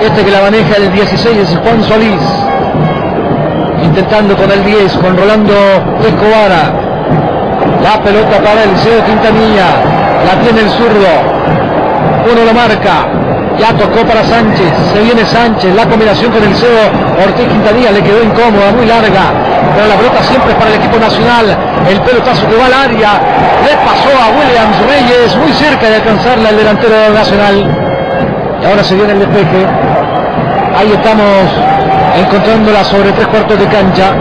Este que la maneja el 16 es Juan Solís. Intentando con el 10, con Rolando Escobar. La pelota para el Liceo Quintanilla. La tiene el zurdo. Uno lo marca. Ya tocó para Sánchez. Se viene Sánchez. La combinación con el Liceo Ortiz Quintanilla le quedó incómoda, muy larga. Pero la pelota siempre es para el equipo nacional. El pelotazo que va al área. Le pasó a Williams Reyes. Muy cerca de alcanzarla el delantero nacional. Y ahora se viene el despeje. Ahí estamos encontrándola sobre tres cuartos de cancha.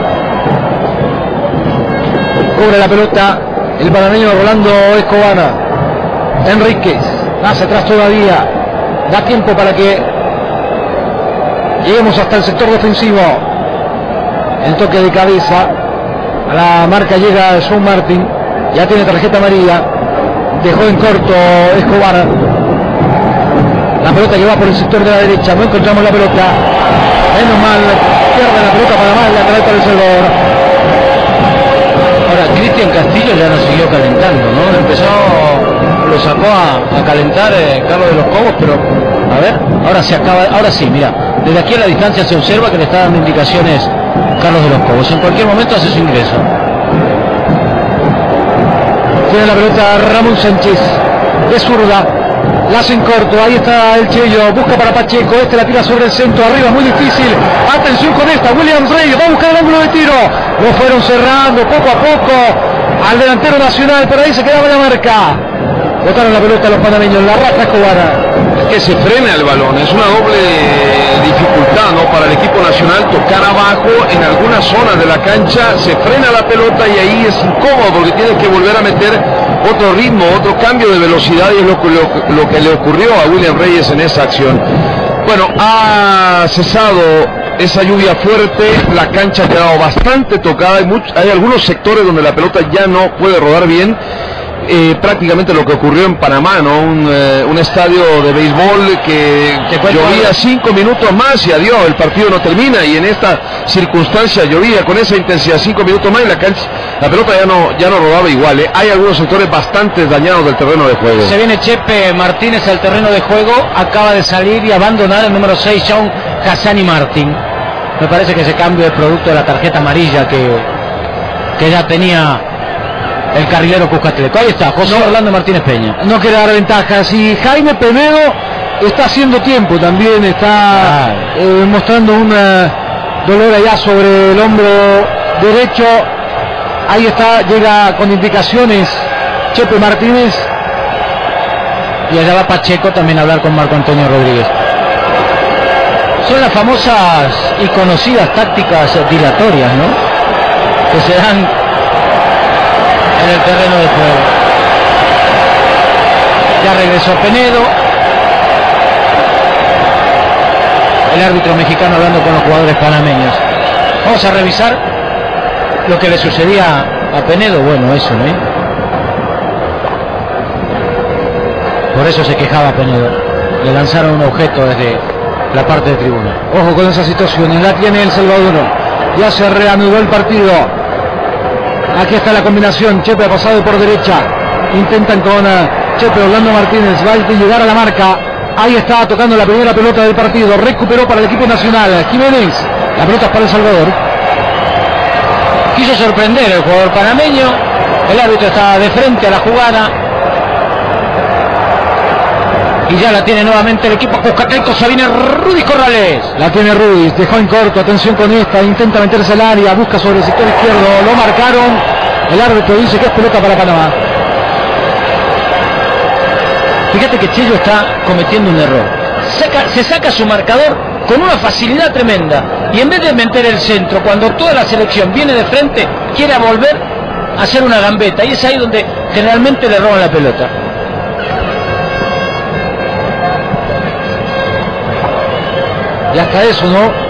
Cubre la pelota el panameño Rolando Escobar. Enríquez, hacia atrás todavía. Da tiempo para que lleguemos hasta el sector defensivo. El toque de cabeza. A la marca llega Sean Martin. Ya tiene tarjeta amarilla. Dejó en corto Escobar. La pelota que por el sector de la derecha. No encontramos la pelota. Menos mal. Pierde la pelota para más. La trae para el Salvador. Ahora, Cristian Castillo ya no siguió calentando, ¿no? Empezó, lo sacó a, a calentar eh, Carlos de los Cobos, pero a ver, ahora se acaba, ahora sí, mira, desde aquí a la distancia se observa que le está dando indicaciones Carlos de los Cobos. En cualquier momento hace su ingreso. Tiene la pelota Ramón Sánchez. De zurda. La hace en corto. Ahí está el Chello. Busca para Pacheco. Este la tira sobre el centro. Arriba muy difícil. Atención con esta. William Reyes va a buscar el ángulo de tiro. Lo fueron cerrando poco a poco al delantero nacional. Pero ahí se quedaba la marca. Botaron la pelota los panameños. La raja Escobar. Es que se frena el balón, es una doble dificultad ¿no? para el equipo nacional tocar abajo en algunas zonas de la cancha, se frena la pelota y ahí es incómodo porque tiene que volver a meter otro ritmo, otro cambio de velocidad y es lo, que- lo- que le ocurrió a William Reyes en esa acción. Bueno, ha cesado esa lluvia fuerte, la cancha ha quedado bastante tocada, hay algunos sectores donde la pelota ya no puede rodar bien. Eh, prácticamente lo que ocurrió en Panamá, ¿no? Un, eh, un estadio de béisbol que, llovía cinco minutos más y adiós, el partido no termina y en esta circunstancia llovía con esa intensidad cinco minutos más y la cancha, la pelota ya no, ya no rodaba igual, ¿eh? Hay algunos sectores bastante dañados del terreno de juego. Se viene Chepe Martínez al terreno de juego, acaba de salir y abandonar el número 6, John Hassani Martín. Me parece que ese cambio es producto de la tarjeta amarilla que, que ya tenía el carrilero Cuscatleco. Ahí está, José Orlando Martínez Peña. No quiere dar ventajas. Y Jaime Penedo está haciendo tiempo también. Está eh, mostrando un eh, dolor allá sobre el hombro derecho. Ahí está, llega con indicaciones Chepe Martínez. Y allá va Pacheco también a hablar con Marco Antonio Rodríguez. Son las famosas y conocidas tácticas dilatorias, ¿no? Que se dan el terreno de juego. Ya regresó Penedo. El árbitro mexicano hablando con los jugadores panameños. Vamos a revisar lo que le sucedía a Penedo. Bueno, eso, ¿eh? Por eso se quejaba Penedo. Le lanzaron un objeto desde la parte de tribuna. Ojo con esa situación. La tiene el Salvador. Ya se reanudó el partido. Aquí está la combinación. Chepe ha pasado por derecha. Intentan con uh, Chepe Orlando Martínez. Va a llegar a la marca. Ahí está tocando la primera pelota del partido. Recuperó para el equipo nacional. Jiménez. La pelota es para El Salvador. Quiso sorprender el jugador panameño. El árbitro estaba de frente a la jugada. Y ya la tiene nuevamente el equipo Cuscatleco. Se viene Rudy Corrales. La tiene Rudy. Dejó en corto. Atención con esta. Intenta meterse al área. Busca sobre el sector izquierdo. Lo marcaron. El árbitro dice que es pelota para Panamá. Fíjate que Chello está cometiendo un error. Se saca su marcador con una facilidad tremenda. Y en vez de meter el centro, cuando toda la selección viene de frente, quiere volver a hacer una gambeta. Y es ahí donde generalmente le roban la pelota. Y hasta eso, ¿no?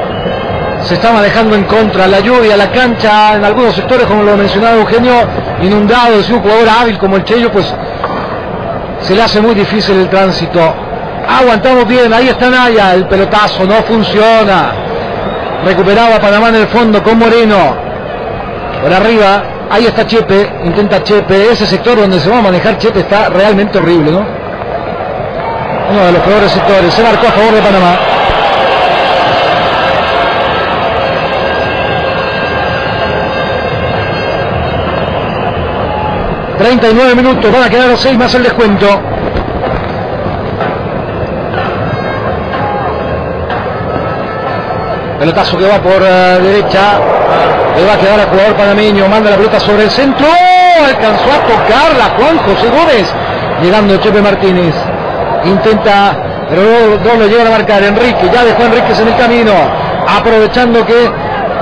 Se está manejando en contra la lluvia, la cancha, en algunos sectores, como lo mencionaba Eugenio, inundado. Si un jugador hábil como el Chello, pues se le hace muy difícil el tránsito. Aguantamos bien, ahí está Naya, el pelotazo no funciona. Recuperaba Panamá en el fondo con Moreno. Por arriba, ahí está Chepe, intenta Chepe. Ese sector donde se va a manejar Chepe está realmente horrible, ¿no? Uno de los peores sectores. Se marcó a favor de Panamá. ...39 minutos, van a quedar los 6 más el descuento. Pelotazo que va por eh, derecha. Le va a quedar al jugador panameño. Manda la pelota sobre el centro. ¡Oh! Alcanzó a tocarla Juan José Gómez. Llegando Chepe Martínez. Intenta, pero no, no lo llegan a marcar. Enrique, ya dejó a en el camino. Aprovechando que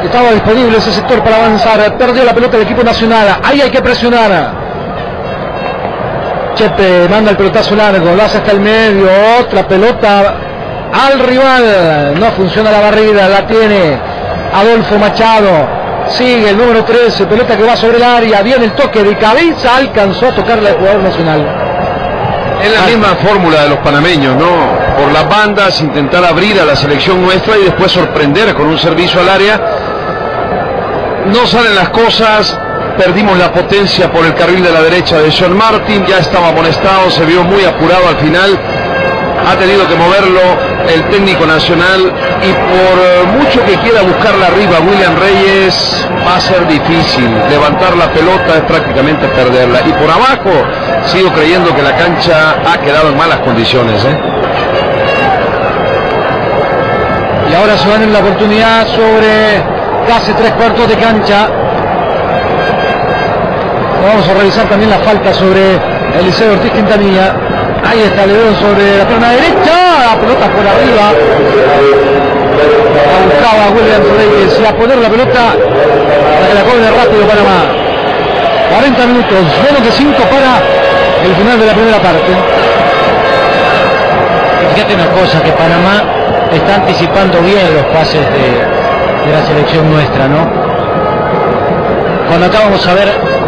estaba disponible ese sector para avanzar. Perdió la pelota el equipo nacional. Ahí hay que presionar. Chepe manda el pelotazo largo, lo hace hasta el medio, otra pelota al rival, no funciona la barrida, la tiene Adolfo Machado, sigue el número 13, pelota que va sobre el área, viene el toque de cabeza, alcanzó a tocarle al jugador nacional. Es la misma fórmula de los panameños, ¿no? Por las bandas, intentar abrir a la selección nuestra y después sorprender con un servicio al área. No salen las cosas, perdimos la potencia por el carril de la derecha de Sean Martin, ya estaba amonestado, se vio muy apurado al final, ha tenido que moverlo el técnico nacional y por eh, mucho que quiera buscarla arriba William Reyes va a ser difícil, levantar la pelota es prácticamente perderla y por abajo sigo creyendo que la cancha ha quedado en malas condiciones. ¿eh? Y ahora se van en la oportunidad sobre casi tres cuartos de cancha. Vamos a revisar también la falta sobre Eliseo Ortiz Quintanilla. Ahí está León sobre la pierna derecha. La pelota por arriba. La buscaba William Reyes. Y a poner la pelota para que la cobre rápido Panamá. 40 minutos, menos de 5 para el final de la primera parte. Fíjate una cosa, que Panamá está anticipando bien los pases de, de la selección nuestra, ¿no? Cuando acá vamos a ver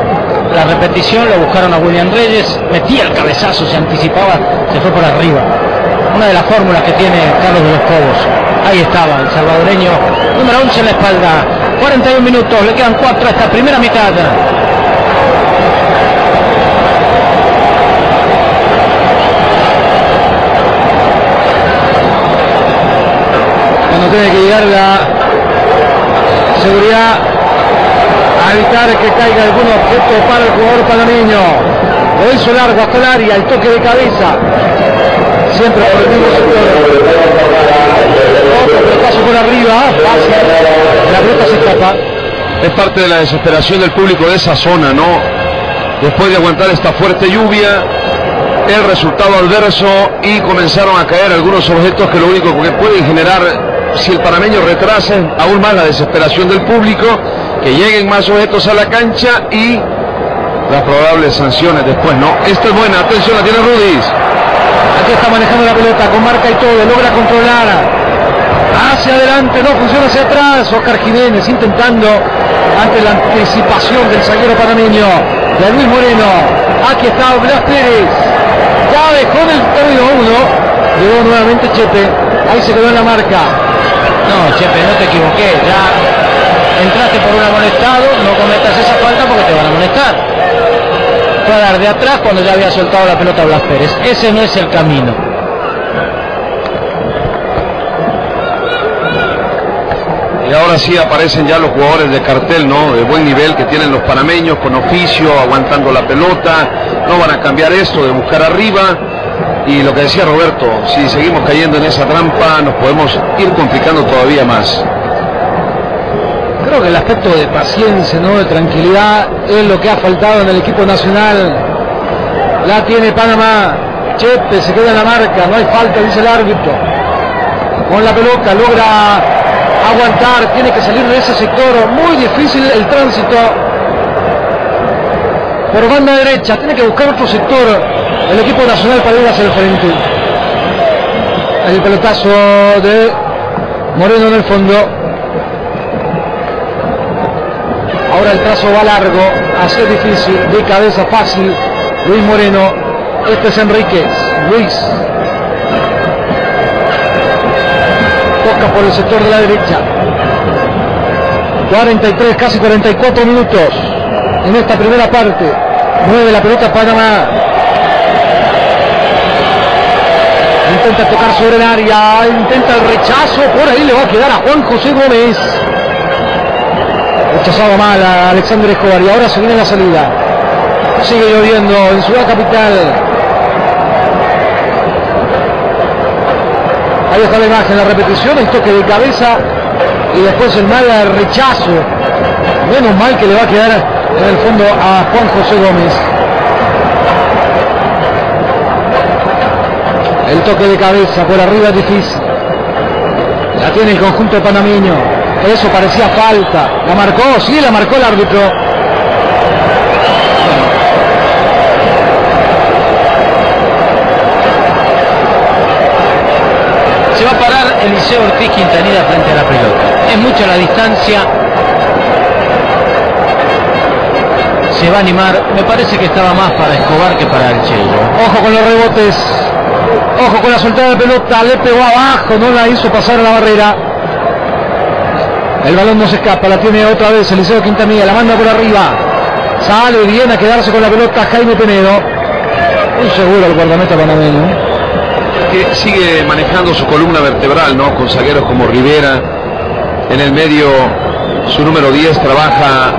la repetición, lo buscaron a William Reyes, metía el cabezazo, se anticipaba, se fue por arriba. Una de las fórmulas que tiene Carlos de los Cobos. Ahí estaba, el salvadoreño, número 11 en la espalda. 41 minutos, le quedan 4 a esta primera mitad. cuando tiene que llegar la seguridad evitar que caiga algún objeto para el jugador panameño. Lo hizo largo hasta el área, el toque de cabeza. Siempre por el mismo sector. Otro pelotazo por arriba, fácil. La pelota se escapa. Es parte de la desesperación del público de esa zona, ¿no? Después de aguantar esta fuerte lluvia, el resultado adverso y comenzaron a caer algunos objetos que lo único que pueden generar, si el panameño retrasa, aún más la desesperación del público, que lleguen más objetos a la cancha y las probables sanciones después, ¿no? Esta es buena, atención, la tiene Rudis. Aquí está manejando la pelota con marca y todo, logra controlar. Hacia adelante, no funciona hacia atrás. Oscar Jiménez intentando ante la anticipación del zaguero panameño de Luis Moreno. Aquí está Blas Pérez. Ya dejó en el término uno. Llegó nuevamente Chepe. Ahí se quedó en la marca. No, Chepe, no te equivoqué. Ya entraste por un amonestado, no cometas esa falta porque te van a amonestar. Fue a dar de atrás cuando ya había soltado la pelota Blas Pérez. Ese no es el camino. Y ahora sí aparecen ya los jugadores de cartel, ¿no? De buen nivel que tienen los panameños, con oficio, aguantando la pelota. No van a cambiar esto de buscar arriba. Y lo que decía Roberto, si seguimos cayendo en esa trampa, nos podemos ir complicando todavía más. Creo que el aspecto de paciencia, ¿no? de tranquilidad, es lo que ha faltado en el equipo nacional. La tiene Panamá. Chepe se queda en la marca, no hay falta, dice el árbitro. Con la pelota logra aguantar, tiene que salir de ese sector, muy difícil el tránsito. Por banda derecha, tiene que buscar otro sector el equipo nacional para ir hacia el frente. El pelotazo de Moreno en el fondo. Ahora el trazo va largo, es difícil, de cabeza fácil. Luis Moreno, este es Enríquez, Luis. Toca por el sector de la derecha. 43, casi 44 minutos en esta primera parte. Mueve la pelota Panamá. Intenta tocar sobre el área, intenta el rechazo, por ahí le va a quedar a Juan José Gómez. Rechazado mal a Alexander Escobar y ahora se viene la salida. Sigue lloviendo en Ciudad Capital. Ahí está la imagen, la repetición, el toque de cabeza y después el mal rechazo. Menos mal que le va a quedar en el fondo a Juan José Gómez. El toque de cabeza por arriba difícil. La tiene el conjunto panameño. Eso parecía falta. La marcó, sí, la marcó el árbitro. Se va a parar Eliseo Ortiz Quintanilla frente a la pelota. Es mucha la distancia. Se va a animar. Me parece que estaba más para Escobar que para el Chelo. Ojo con los rebotes. Ojo con la soltada de pelota. Le pegó abajo. No la hizo pasar a la barrera. El balón no se escapa. La tiene otra vez Eliseo Quintanilla. La manda por arriba. Sale bien a quedarse con la pelota Jaime Penedo. Muy seguro el guardameta panameño. que sigue manejando su columna vertebral, ¿no? Con zagueros como Rivera. En el medio, su número 10 trabaja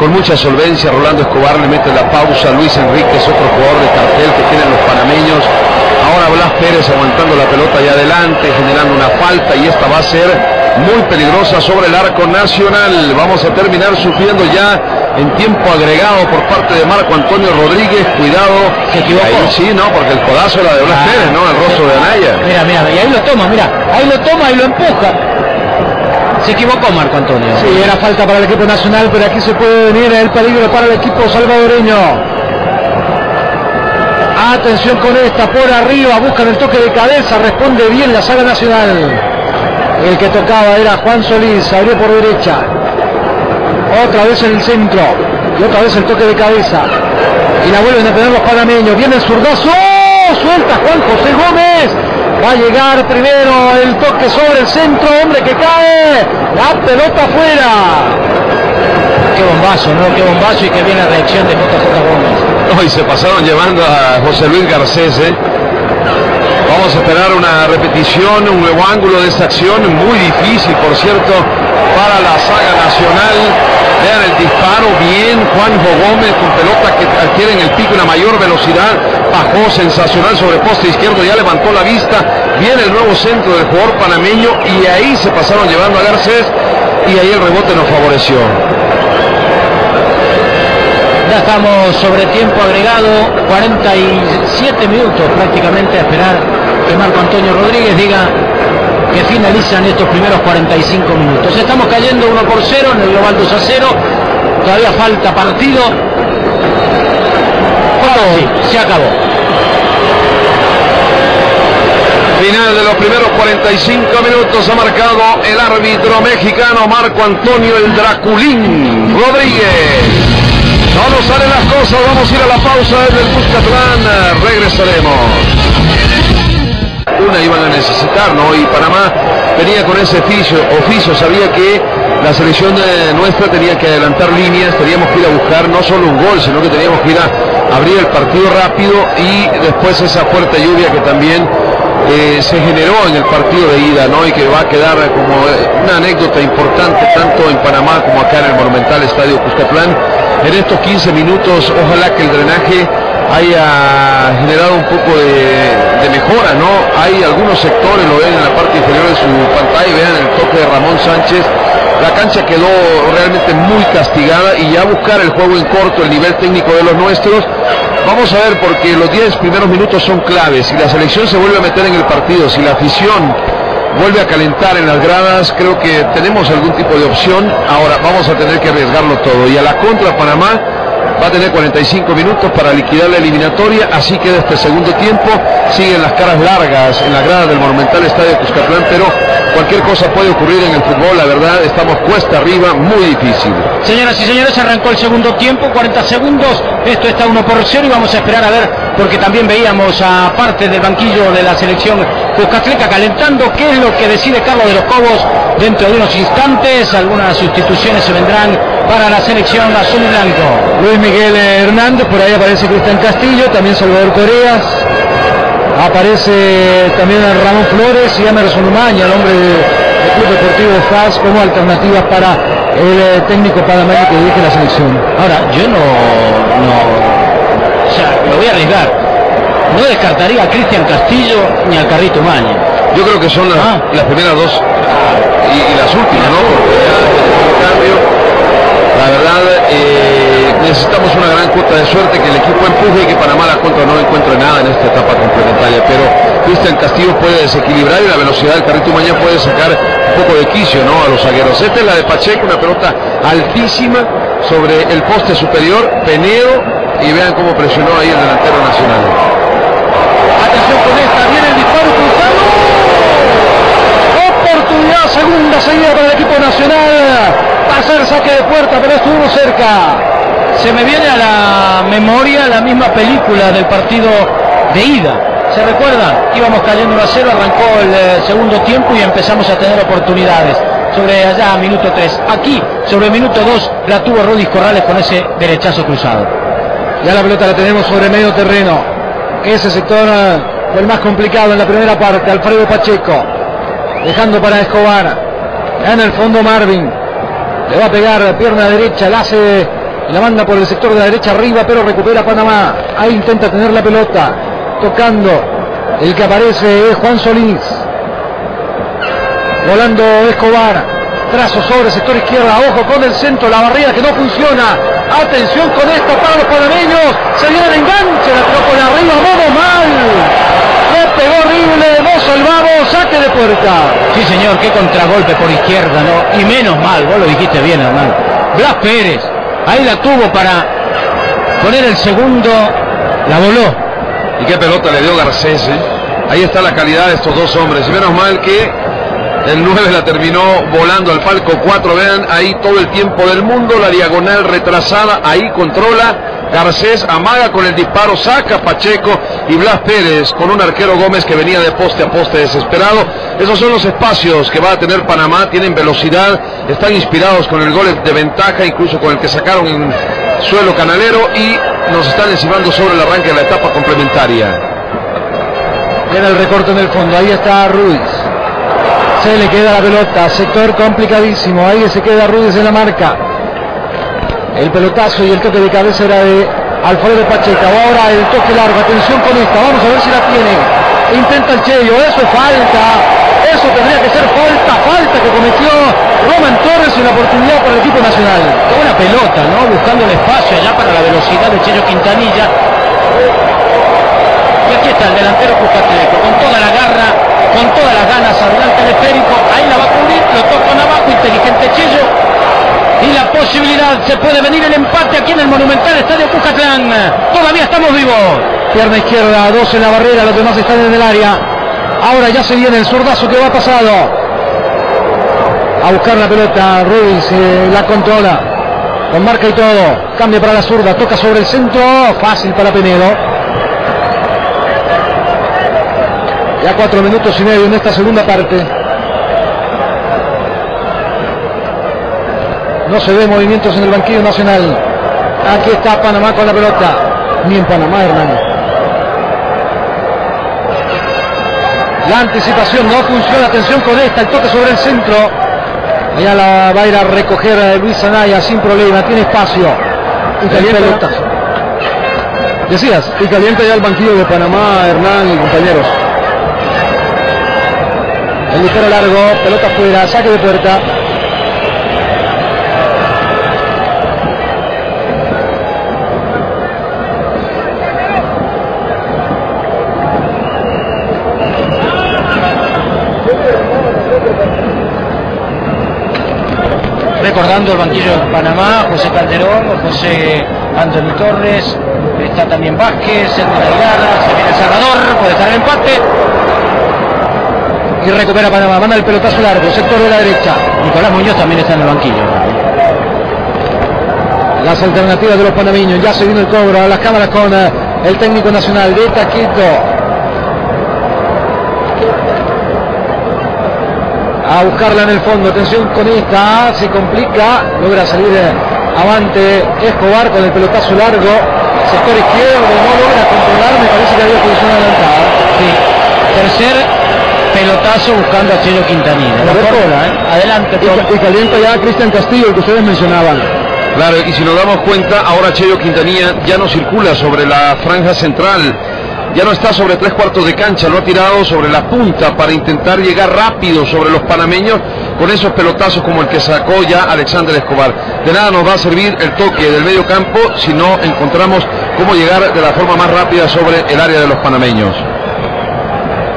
con mucha solvencia. Rolando Escobar le mete la pausa. Luis Enríquez, otro jugador de cartel que tienen los panameños. Ahora Blas Pérez aguantando la pelota allá adelante, generando una falta y esta va a ser muy peligrosa sobre el arco nacional. Vamos a terminar sufriendo ya en tiempo agregado por parte de Marco Antonio Rodríguez. Cuidado. Se equivocó. Ahí sí, no, porque el codazo era de Blas Ah. Pérez, ¿no? El rostro de Anaya. Mira, mira, y ahí lo toma, mira. Ahí lo toma y lo empuja. Se equivocó Marco Antonio. Sí, era falta para el equipo nacional, pero aquí se puede venir el peligro para el equipo salvadoreño. Atención con esta, por arriba, buscan el toque de cabeza, responde bien la saga nacional. El que tocaba era Juan Solís, abrió por derecha. Otra vez en el centro, y otra vez el toque de cabeza. Y la vuelven a tener los panameños. Viene el zurdazo, ¡Oh! suelta Juan José Gómez. Va a llegar primero el toque sobre el centro, hombre que cae. La pelota afuera. Qué bombazo, ¿no? Qué bombazo y qué bien la reacción de JJ Gómez. Hoy se pasaron llevando a José Luis Garcés. ¿eh? Vamos a esperar una repetición, un nuevo ángulo de esta acción, muy difícil, por cierto, para la saga nacional. Vean el disparo, bien, Juanjo Gómez con pelota que adquiere en el pico una mayor velocidad, bajó sensacional sobre poste izquierdo, ya levantó la vista, viene el nuevo centro del jugador panameño y ahí se pasaron llevando a Garcés y ahí el rebote nos favoreció. Ya estamos sobre tiempo agregado, 47 minutos prácticamente a esperar que Marco Antonio Rodríguez diga que finalizan estos primeros 45 minutos. Estamos cayendo 1 por 0 en el global 2 a 0, todavía falta partido. Ahora sí, se acabó. Final de los primeros 45 minutos ha marcado el árbitro mexicano Marco Antonio el Draculín Rodríguez. No nos salen las cosas, vamos a ir a la pausa desde el Cuscatlán, regresaremos. Una iban a necesitar, ¿no? Y Panamá venía con ese oficio, oficio sabía que la selección eh, nuestra tenía que adelantar líneas, teníamos que ir a buscar no solo un gol, sino que teníamos que ir a abrir el partido rápido y después esa fuerte lluvia que también eh, se generó en el partido de ida, ¿no? Y que va a quedar como eh, una anécdota importante tanto en Panamá como acá en el Monumental Estadio Cuscatlán. En estos 15 minutos, ojalá que el drenaje haya generado un poco de, de, mejora, ¿no? Hay algunos sectores, lo ven en la parte inferior de su pantalla, y vean el toque de Ramón Sánchez. La cancha quedó realmente muy castigada y ya buscar el juego en corto, el nivel técnico de los nuestros. Vamos a ver porque los 10 primeros minutos son claves. Si la selección se vuelve a meter en el partido, si la afición vuelve a calentar en las gradas, creo que tenemos algún tipo de opción. Ahora vamos a tener que arriesgarlo todo. Y a la contra Panamá va a tener 45 minutos para liquidar la eliminatoria, así que este segundo tiempo siguen las caras largas en la grada del Monumental Estadio Cuscatlán, pero cualquier cosa puede ocurrir en el fútbol, la verdad, estamos cuesta arriba, muy difícil. Señoras y señores, arrancó el segundo tiempo, 40 segundos, esto está 1 por 0 y vamos a esperar a ver, porque también veíamos a parte del banquillo de la selección Cuscatleca calentando, qué es lo que decide Carlos de los Cobos dentro de unos instantes, algunas sustituciones se vendrán para la selección azul y blanco. Luis Miguel Hernández, por ahí aparece Cristian Castillo, también Salvador Coreas, aparece también Ramón Flores y Emerson Umaña, el hombre del Club Deportivo FAS, como alternativas para el eh, técnico panameño que dirige la selección. Ahora, yo no, no, o sea, lo voy a arriesgar. No descartaría a Cristian Castillo ni a Carrito Umaña. Yo creo que son las, Ah. las primeras dos y, y las últimas, ¿no? Porque ya el cambio, la verdad, eh, necesitamos una gran cuota de suerte que el equipo empuje y que Panamá la contra no encuentre nada en esta etapa complementaria. Pero Cristian Castillo puede desequilibrar y la velocidad del Carrito Mañana puede sacar un poco de quicio, ¿no? A los zagueros. Esta es la de Pacheco, una pelota altísima sobre el poste superior, Penedo, y vean cómo presionó ahí el delantero nacional. Atención con esta, viene el disparo cruzado. Oportunidad segunda seguida para el equipo nacional. Ser saque de puerta, pero estuvo cerca. Se me viene a la memoria la misma película del partido de ida. ¿Se recuerdan? Íbamos cayendo 1 a 0, arrancó el eh, segundo tiempo y empezamos a tener oportunidades. Sobre allá, minuto 3. Aquí, sobre minuto 2, la tuvo Rudy Corrales con ese derechazo cruzado. Ya la pelota la tenemos sobre medio terreno. Ese sector eh, el más complicado en la primera parte. Alfredo Pacheco. Dejando para Escobar. En el fondo Marvin. Le va a pegar pierna derecha. La hace. La manda por el sector de la derecha arriba, pero recupera Panamá. Ahí intenta tener la pelota. Tocando. El que aparece es Juan Solís. Volando Escobar. Trazo sobre sector izquierda. Ojo con el centro. La barrera que no funciona. Atención con esta para los panameños. Se viene el enganche. La tiró por arriba. Modo mal. Le pegó horrible. No salvamos. Saque de puerta. Sí, señor, qué contragolpe por izquierda, ¿no? Y menos mal, vos lo dijiste bien, hermano. Blas Pérez, ahí la tuvo para poner el segundo, la voló. Y qué pelota le dio Garcés, ¿eh? Ahí está la calidad de estos dos hombres. Y menos mal que el 9 la terminó volando al palco 4. Vean ahí todo el tiempo del mundo. La diagonal retrasada. Ahí controla. Garcés amaga con el disparo. Saca Pacheco y Blas Pérez con un arquero Gómez que venía de poste a poste desesperado. Esos son los espacios que va a tener Panamá. Tienen velocidad. Están inspirados con el gol de ventaja. Incluso con el que sacaron en suelo canalero. Y nos están encimando sobre el arranque de la etapa complementaria. Viene el recorte en el fondo. Ahí está Ruiz. Se le queda la pelota. Sector complicadísimo. Ahí se queda Ruiz en la marca. El pelotazo y el toque de cabeza era de Alfredo Pacheco. Ahora el toque largo. Atención con esta. Vamos a ver si la tiene. Intenta el Cheyo. Eso es falta. Eso tendría que ser falta. Falta que cometió Roman Torres en la oportunidad para el equipo nacional. Qué buena pelota, ¿no? Buscando el espacio allá para la velocidad de Cheyo Quintanilla. Y aquí está el delantero Cuscatleco, con toda la garra, con todas las ganas, adelante el esférico, ahí la va a cubrir, lo tocan abajo, inteligente Cheyo. Y la posibilidad, se puede venir el empate aquí en el Monumental Estadio Cuscatlán. Todavía estamos vivos. Pierna izquierda, dos en la barrera, los demás están en el área. Ahora ya se viene el zurdazo que va pasado. A buscar la pelota, Ruiz eh, la controla. Con marca y todo. Cambia para la zurda. Toca sobre el centro. Fácil para Penedo. Ya cuatro minutos y medio en esta segunda parte. No se ve movimientos en el banquillo nacional. Aquí está Panamá con la pelota. Ni en Panamá, hermano. La anticipación no funciona. Atención con esta. El toque sobre el centro. Allá la va a ir a recoger a Luis Anaya sin problema. Tiene espacio. Y calienta. Decías. Y calienta ya el banquillo de Panamá, Hernán y compañeros. El disparo largo. Pelota afuera. Saque de puerta. Recordando el banquillo de Panamá, José Calderón, José Antonio Torres, está también Vázquez, Edwin Aguilar, se viene Salvador, puede estar el empate. Y recupera Panamá. Manda el pelotazo largo. Sector de la derecha. Nicolás Muñoz también está en el banquillo. Las alternativas de los panameños. Ya se vino el cobro a las cámaras con eh, el técnico nacional de Taquito. A buscarla en el fondo. Atención con esta. Se complica. Logra salir eh, avante Escobar con el pelotazo largo. Sector izquierdo. No logra controlar. Me parece que había posición adelantada. Sí. Tercer pelotazo buscando a Chelo Quintanilla. La Correcto. forma, ¿eh? Adelante, Y, y calienta ya Cristian Castillo, el que ustedes mencionaban. Claro, y si nos damos cuenta, ahora Cheyo Quintanilla ya no circula sobre la franja central, ya no está sobre tres cuartos de cancha, lo ha tirado sobre la punta para intentar llegar rápido sobre los panameños con esos pelotazos como el que sacó ya Alexander Escobar. De nada nos va a servir el toque del medio campo si no encontramos cómo llegar de la forma más rápida sobre el área de los panameños.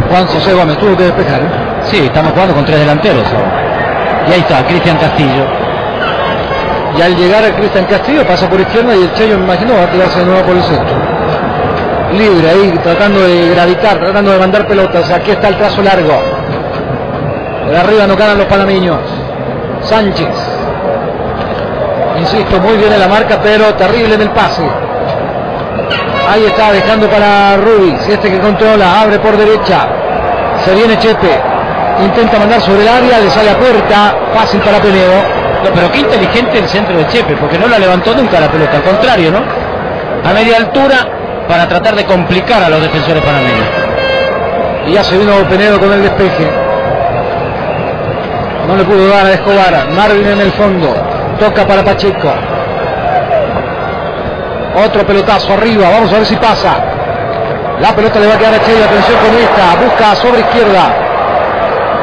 Juan José Gómez tuvo que despejar. ¿eh? Sí, estamos jugando con tres delanteros ahora. Y ahí está, Cristian Castillo. Y al llegar a Cristian Castillo pasa por izquierda y el Cheyo me imagino va a tirarse de nuevo por el centro. Libre ahí, tratando de gravitar, tratando de mandar pelotas. Aquí está el trazo largo. De arriba no ganan los panameños. Sánchez. Insisto, muy bien en la marca, pero terrible en el pase. Ahí está, dejando para Ruiz. Este que controla, abre por derecha. Se viene Chepe. Intenta mandar sobre el área, le sale a puerta. Fácil para Penedo. No, pero qué inteligente el centro de Chepe, porque no la levantó nunca la pelota, al contrario, ¿no? A media altura para tratar de complicar a los defensores panameños. Y ya se vino Penedo con el despeje. No le pudo dar a Escobar. Marvin en el fondo. Toca para Pacheco. Otro pelotazo arriba. Vamos a ver si pasa. La pelota le va a quedar a Cheyo. Atención con esta. Busca sobre izquierda.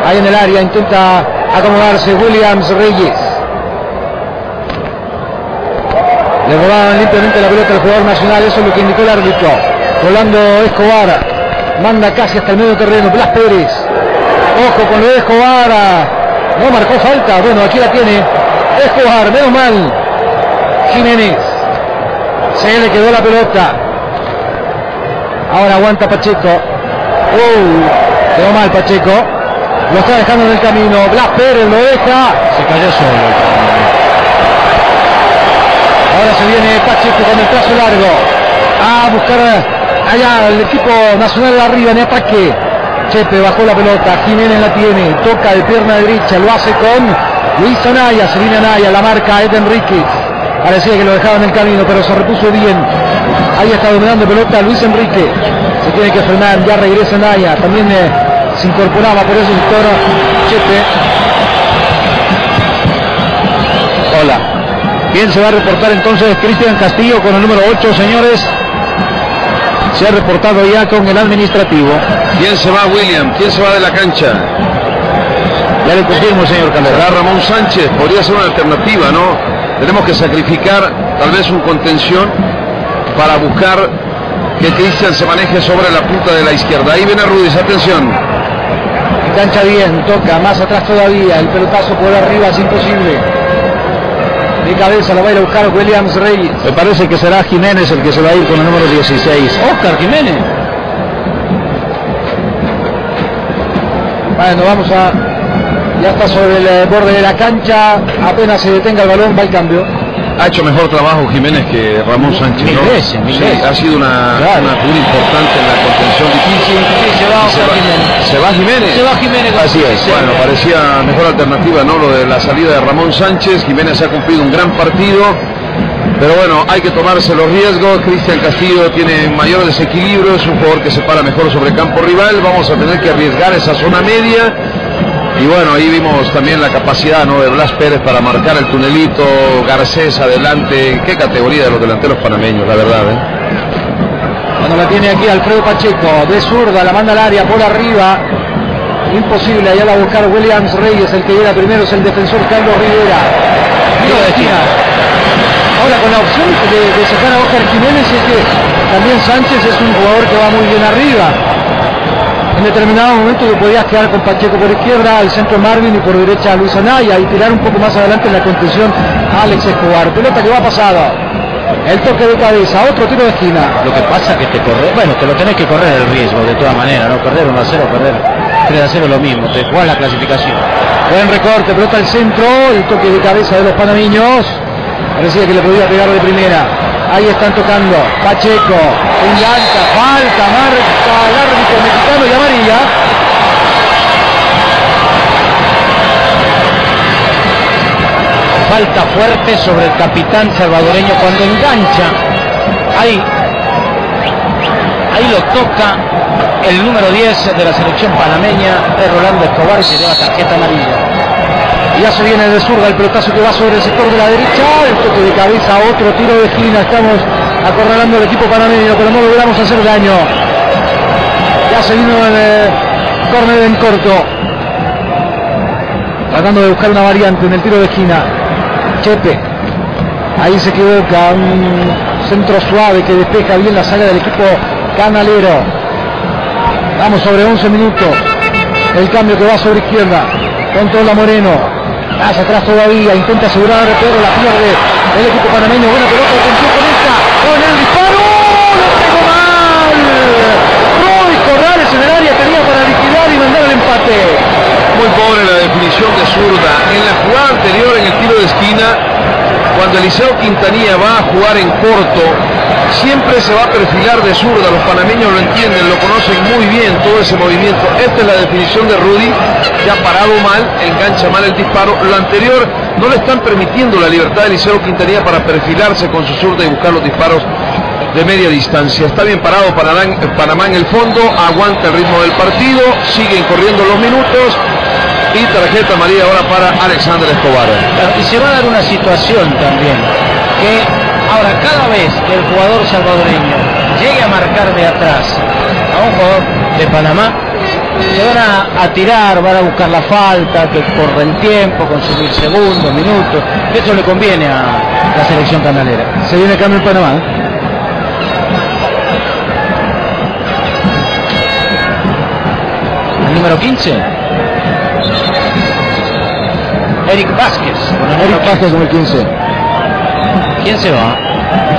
Ahí en el área. Intenta acomodarse Williams Reyes. Le robaban limpiamente la pelota al jugador nacional. Eso es lo que indicó el árbitro. Rolando Escobar. Manda casi hasta el medio terreno. Blas Pérez. Ojo con lo de Escobar. No marcó falta. Bueno, aquí la tiene. Escobar, menos mal. Jiménez. Se le quedó la pelota. Ahora aguanta Pacheco. Uh, quedó mal Pacheco. Lo está dejando en el camino. Blas Pérez lo deja. Se cayó solo. Ahora se viene Pacheco con el trazo largo. A buscar allá el equipo nacional arriba en ataque. Chepe bajó la pelota. Jiménez la tiene. Toca de pierna derecha. Lo hace con Luis Anaya. Se viene Anaya. La marca Ed Enríquez. Parecía que lo dejaba en el camino, pero se repuso bien. Ahí está dominando pelota Luis Enrique. Se tiene que frenar. Ya regresa Anaya. También eh, se incorporaba por ese sector Chepe. Hola. Bien, se va a reportar entonces Cristian Castillo con el número 8, señores. Se ha reportado ya con el administrativo. ¿Quién se va, William? ¿Quién se va de la cancha? Ya le confirmo, señor Calderón. Ramón Sánchez, podría ser una alternativa, ¿no? Tenemos que sacrificar tal vez un contención para buscar que Cristian se maneje sobre la punta de la izquierda. Ahí viene Rudis, atención. Engancha bien, toca, más atrás todavía, el pelotazo por arriba es imposible. De cabeza lo va a ir a buscar Williams Reyes. Me parece que será Jiménez el que se va a ir con el número 16. Oscar Jiménez. Bueno, vamos a. Ya está sobre el eh, borde de la cancha. Apenas se detenga el balón, va el cambio. Ha hecho mejor trabajo Jiménez que Ramón Sánchez. Mil ¿no? veces, mil Sí, veces. Ha sido una, Claro. una figura importante en la contención difícil. Sí, se va Oscar va, Jiménez. se va Jiménez. Se va Jiménez. Así es. Sí, Bueno, parecía mejor alternativa, ¿no? Lo de la salida de Ramón Sánchez. Jiménez ha cumplido un gran partido. Pero bueno, hay que tomarse los riesgos. Cristian Castillo tiene mayor desequilibrio, es un jugador que se para mejor sobre campo rival. Vamos a tener que arriesgar esa zona media. Y bueno, ahí vimos también la capacidad ¿no? de Blas Pérez para marcar el tunelito, Garcés adelante. Qué categoría de los delanteros panameños, la verdad. ¿eh? Cuando la tiene aquí Alfredo Pacheco, de zurda, la manda al área por arriba. Imposible, allá la va a buscar Williams Reyes, el que llega primero es el defensor Carlos Rivera. Tiro de esquina. Ahora con la opción de, de sacar a Oscar Jiménez es que también Sánchez es un jugador que va muy bien arriba. En determinado momento te podías quedar con Pacheco por izquierda, al centro Marvin y por derecha a Luis Anaya y tirar un poco más adelante en la contención a Alex Escobar. Pelota que va pasada. El toque de cabeza, otro tiro de esquina. Lo que pasa que te corre, bueno, te lo tenés que correr el riesgo de todas maneras, ¿no? Perder 1 a 0, perder 3 a 0 lo mismo, te jugás la clasificación. Buen recorte, pelota al centro, el toque de cabeza de los panameños. Parecía que le podía pegar de primera. Ahí están tocando. Pacheco, engancha, falta, marca al árbitro mexicano y amarilla. Falta fuerte sobre el capitán salvadoreño cuando engancha. Ahí, ahí lo toca el número 10 de la selección panameña, es Rolando Escobar y se lleva tarjeta amarilla. Ya se viene de zurda el pelotazo que va sobre el sector de la derecha. El toque de cabeza, otro tiro de esquina. Estamos acorralando al equipo panameño, pero no logramos hacer daño. Ya se vino el eh, córner en corto. Tratando de buscar una variante en el tiro de esquina. Chepe. Ahí se equivoca. Un centro suave que despeja bien la saga del equipo canalero. Vamos sobre 11 minutos. El cambio que va sobre izquierda. Controla Moreno. Hacia atrás todavía. Intenta asegurar, pero la pierde el equipo panameño. Buena pelota. Atención con esta. Con el disparo. Lo pegó mal. Roy Corrales en el área tenía para liquidar y mandar el empate. Muy pobre la definición de zurda. En la jugada anterior, en el tiro de esquina, cuando Eliseo Quintanilla va a jugar en corto, siempre se va a perfilar de zurda. Los panameños lo entienden, lo conocen muy bien todo ese movimiento. Esta es la definición de Rudy, que ha parado mal, engancha mal el disparo. Lo anterior no le están permitiendo la libertad de Eliseo Quintanilla para perfilarse con su zurda y buscar los disparos de media distancia. Está bien parado Panamá en el fondo, aguanta el ritmo del partido, siguen corriendo los minutos y tarjeta amarilla ahora para Alexander Escobar. Claro, Y se va a dar una situación también, que ahora cada vez que el jugador salvadoreño llegue a marcar de atrás a un jugador de Panamá, se van a, a tirar, van a buscar la falta, que corre el tiempo, consumir segundos, minutos. Eso le conviene a la selección canalera. Se viene cambio en Panamá. ¿eh? El número 15. Eric Vázquez. Eric Vázquez con el 15. 15. ¿Quién se va?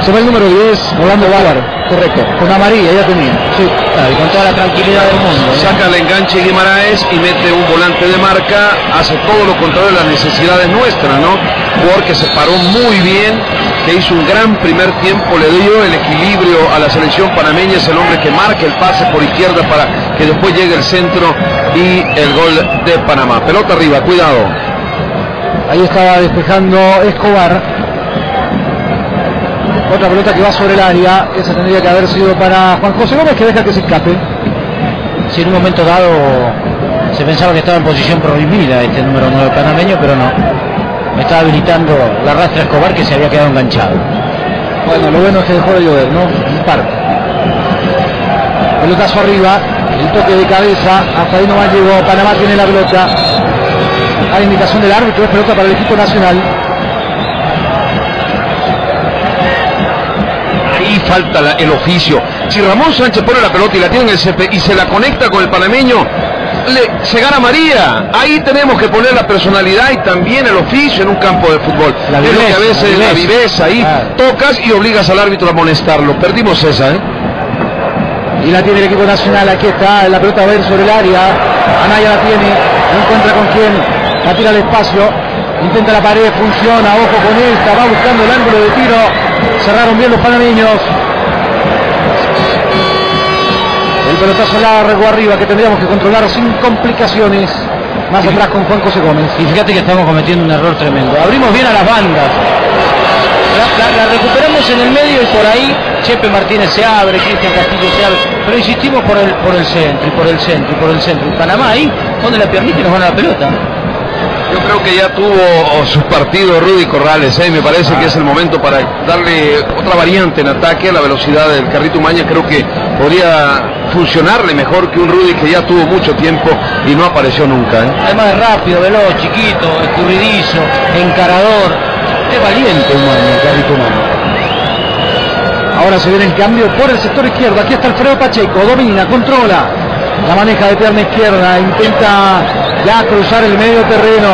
Se va el número 10, Rolando Bávar. Correcto. Con amarilla, ya tenía. Sí. Claro, y con toda la tranquilidad del mundo. ¿no? Saca el enganche Guimaraes y mete un volante de marca, hace todo lo contrario de las necesidades nuestras, ¿no? Jugador que se paró muy bien, que hizo un gran primer tiempo, le dio el equilibrio a la selección panameña, es el hombre que marca el pase por izquierda para que después llegue el centro y el gol de Panamá. Pelota arriba, cuidado. Ahí estaba despejando Escobar. Otra pelota que va sobre el área. Esa tendría que haber sido para Juan José Gómez que deja que se escape. Si en un momento dado se pensaba que estaba en posición prohibida este número 9 panameño, pero no. Estaba habilitando la rastra Escobar que se había quedado enganchado. Bueno, lo bueno es que dejó de llover, ¿no? En parte. Pelotazo arriba. El toque de cabeza. Hasta ahí nomás llegó. Panamá tiene la pelota. A indicación del árbitro es pelota para el equipo nacional. Ahí falta la- el oficio. Si Ramón Sánchez pone la pelota y la tiene en el CP y se la conecta con el panameño, le, se gana María. Ahí tenemos que poner la personalidad y también el oficio en un campo de fútbol. La es lo que viveza, a veces la la viveza. viveza ahí tocas y obligas al árbitro a amonestarlo. Perdimos esa, ¿eh? Y la tiene el equipo nacional. Aquí está. La pelota va a ir sobre el área. Anaya la tiene. No encuentra con quién. La tira al espacio. Intenta la pared, funciona, ojo con esta, va buscando el ángulo de tiro. Cerraron bien los panameños. El pelotazo largo arriba que tendríamos que controlar sin complicaciones. Más atrás con Juan José Gómez. Y fíjate que estamos cometiendo un error tremendo. Abrimos bien a las bandas. La, la- la recuperamos en el medio y por ahí Chepe Martínez se abre, Cristian Castillo se abre. Pero insistimos por el, por el centro y por el centro y por el centro. Y Panamá ahí, donde la piernita y nos van a la pelota. Yo creo que ya tuvo oh, sus partidos Rudy Corrales, ¿eh? me parece que es el momento para darle otra variante en ataque la velocidad del Carrito Maña, creo que podría funcionarle mejor que un Rudy que ya tuvo mucho tiempo y no apareció nunca. ¿eh? Además es rápido, veloz, chiquito, escurridizo, encarador. Es valiente Maña, Carrito Maña. Ahora se viene el cambio por el sector izquierdo. Aquí está Alfredo Pacheco. Domina, controla. La maneja de pierna izquierda. Intenta ya cruzar el medio terreno.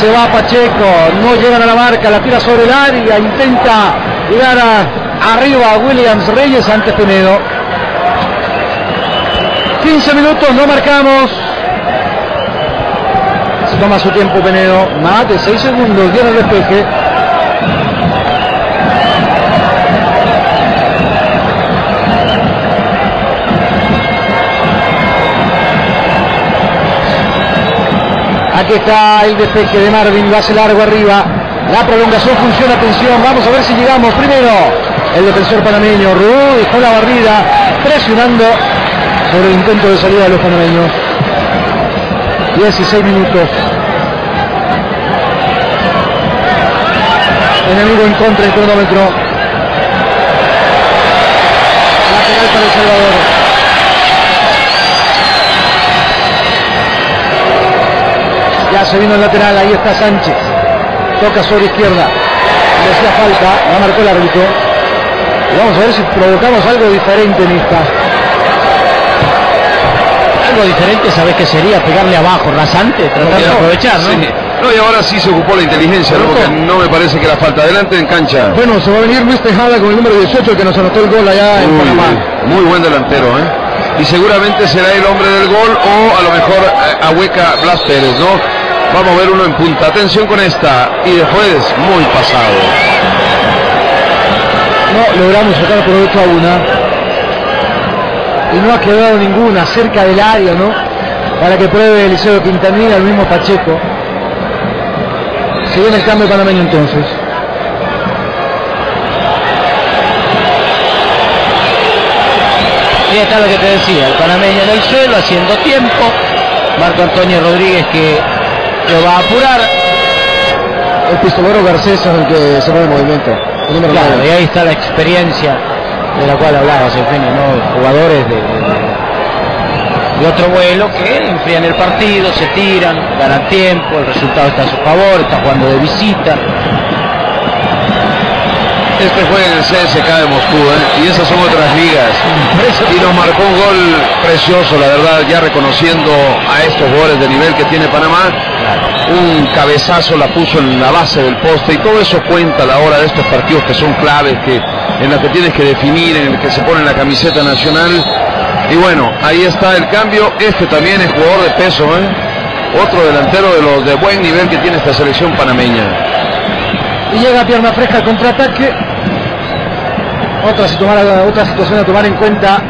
Se va Pacheco. No llegan a la marca. La tira sobre el área. Intenta llegar a- arriba a Williams Reyes antes Penedo. 15 minutos, no marcamos. Se toma su tiempo Penedo. Más de 6 segundos. Viene el despeje. Aquí está el despeje de Marvin, lo hace largo arriba. La prolongación funciona, atención, vamos a ver si llegamos. Primero, el defensor panameño, Rubú dejó la barrida, presionando sobre el intento de salida de los panameños. 16 minutos. Enemigo en contra del cronómetro. Lateral para El Salvador. Se vino el lateral, ahí está Sánchez. Toca sobre izquierda. Le hacía falta, la marcó el árbitro. Y vamos a ver si provocamos algo diferente en esta. Algo diferente, ¿sabes qué sería? Pegarle abajo, rasante, tratar de aprovechar, ¿no? Sí. No, y ahora sí se ocupó la inteligencia, ¿no? porque no me parece que la falta. Adelante en cancha. Bueno, se va a venir Luis Tejada con el número 18, el que nos anotó el gol allá en Panamá. muy buen delantero, ¿eh? Y seguramente será el hombre del gol o a lo mejor eh, Ahueca Blas Pérez, ¿no? Vamos a ver uno en punta. Atención con esta. Y después, muy pasado. No logramos sacar provecho a una. Y no ha quedado ninguna cerca del área, ¿no? Para que pruebe Eliseo Quintanilla, el mismo Pacheco. Se viene el cambio panameño entonces. Y está lo que te decía, el panameño en el suelo haciendo tiempo. Marco Antonio Rodríguez que lo va a apurar. El pistolero Garcés es el que se mueve movimiento. El número Claro, y ahí está la experiencia de la cual hablabas, Eugenio, ¿no? Jugadores de- de- de otro vuelo que enfrían el partido, se tiran, ganan tiempo, el resultado está a su favor, está jugando de visita. Este fue en el CSK de Moscú, ¿eh? Y esas son otras ligas. Y nos marcó un gol precioso, la verdad, ya reconociendo a estos jugadores de nivel que tiene Panamá. Un cabezazo la puso en la base del poste y todo eso cuenta a la hora de estos partidos que son claves, que en los que tienes que definir, en el que se pone la camiseta nacional. Y bueno, ahí está el cambio. Este también es jugador de peso, ¿eh? Otro delantero de los de buen nivel que tiene esta selección panameña. Y llega pierna fresca al contraataque. Otra, situación a tomar en cuenta.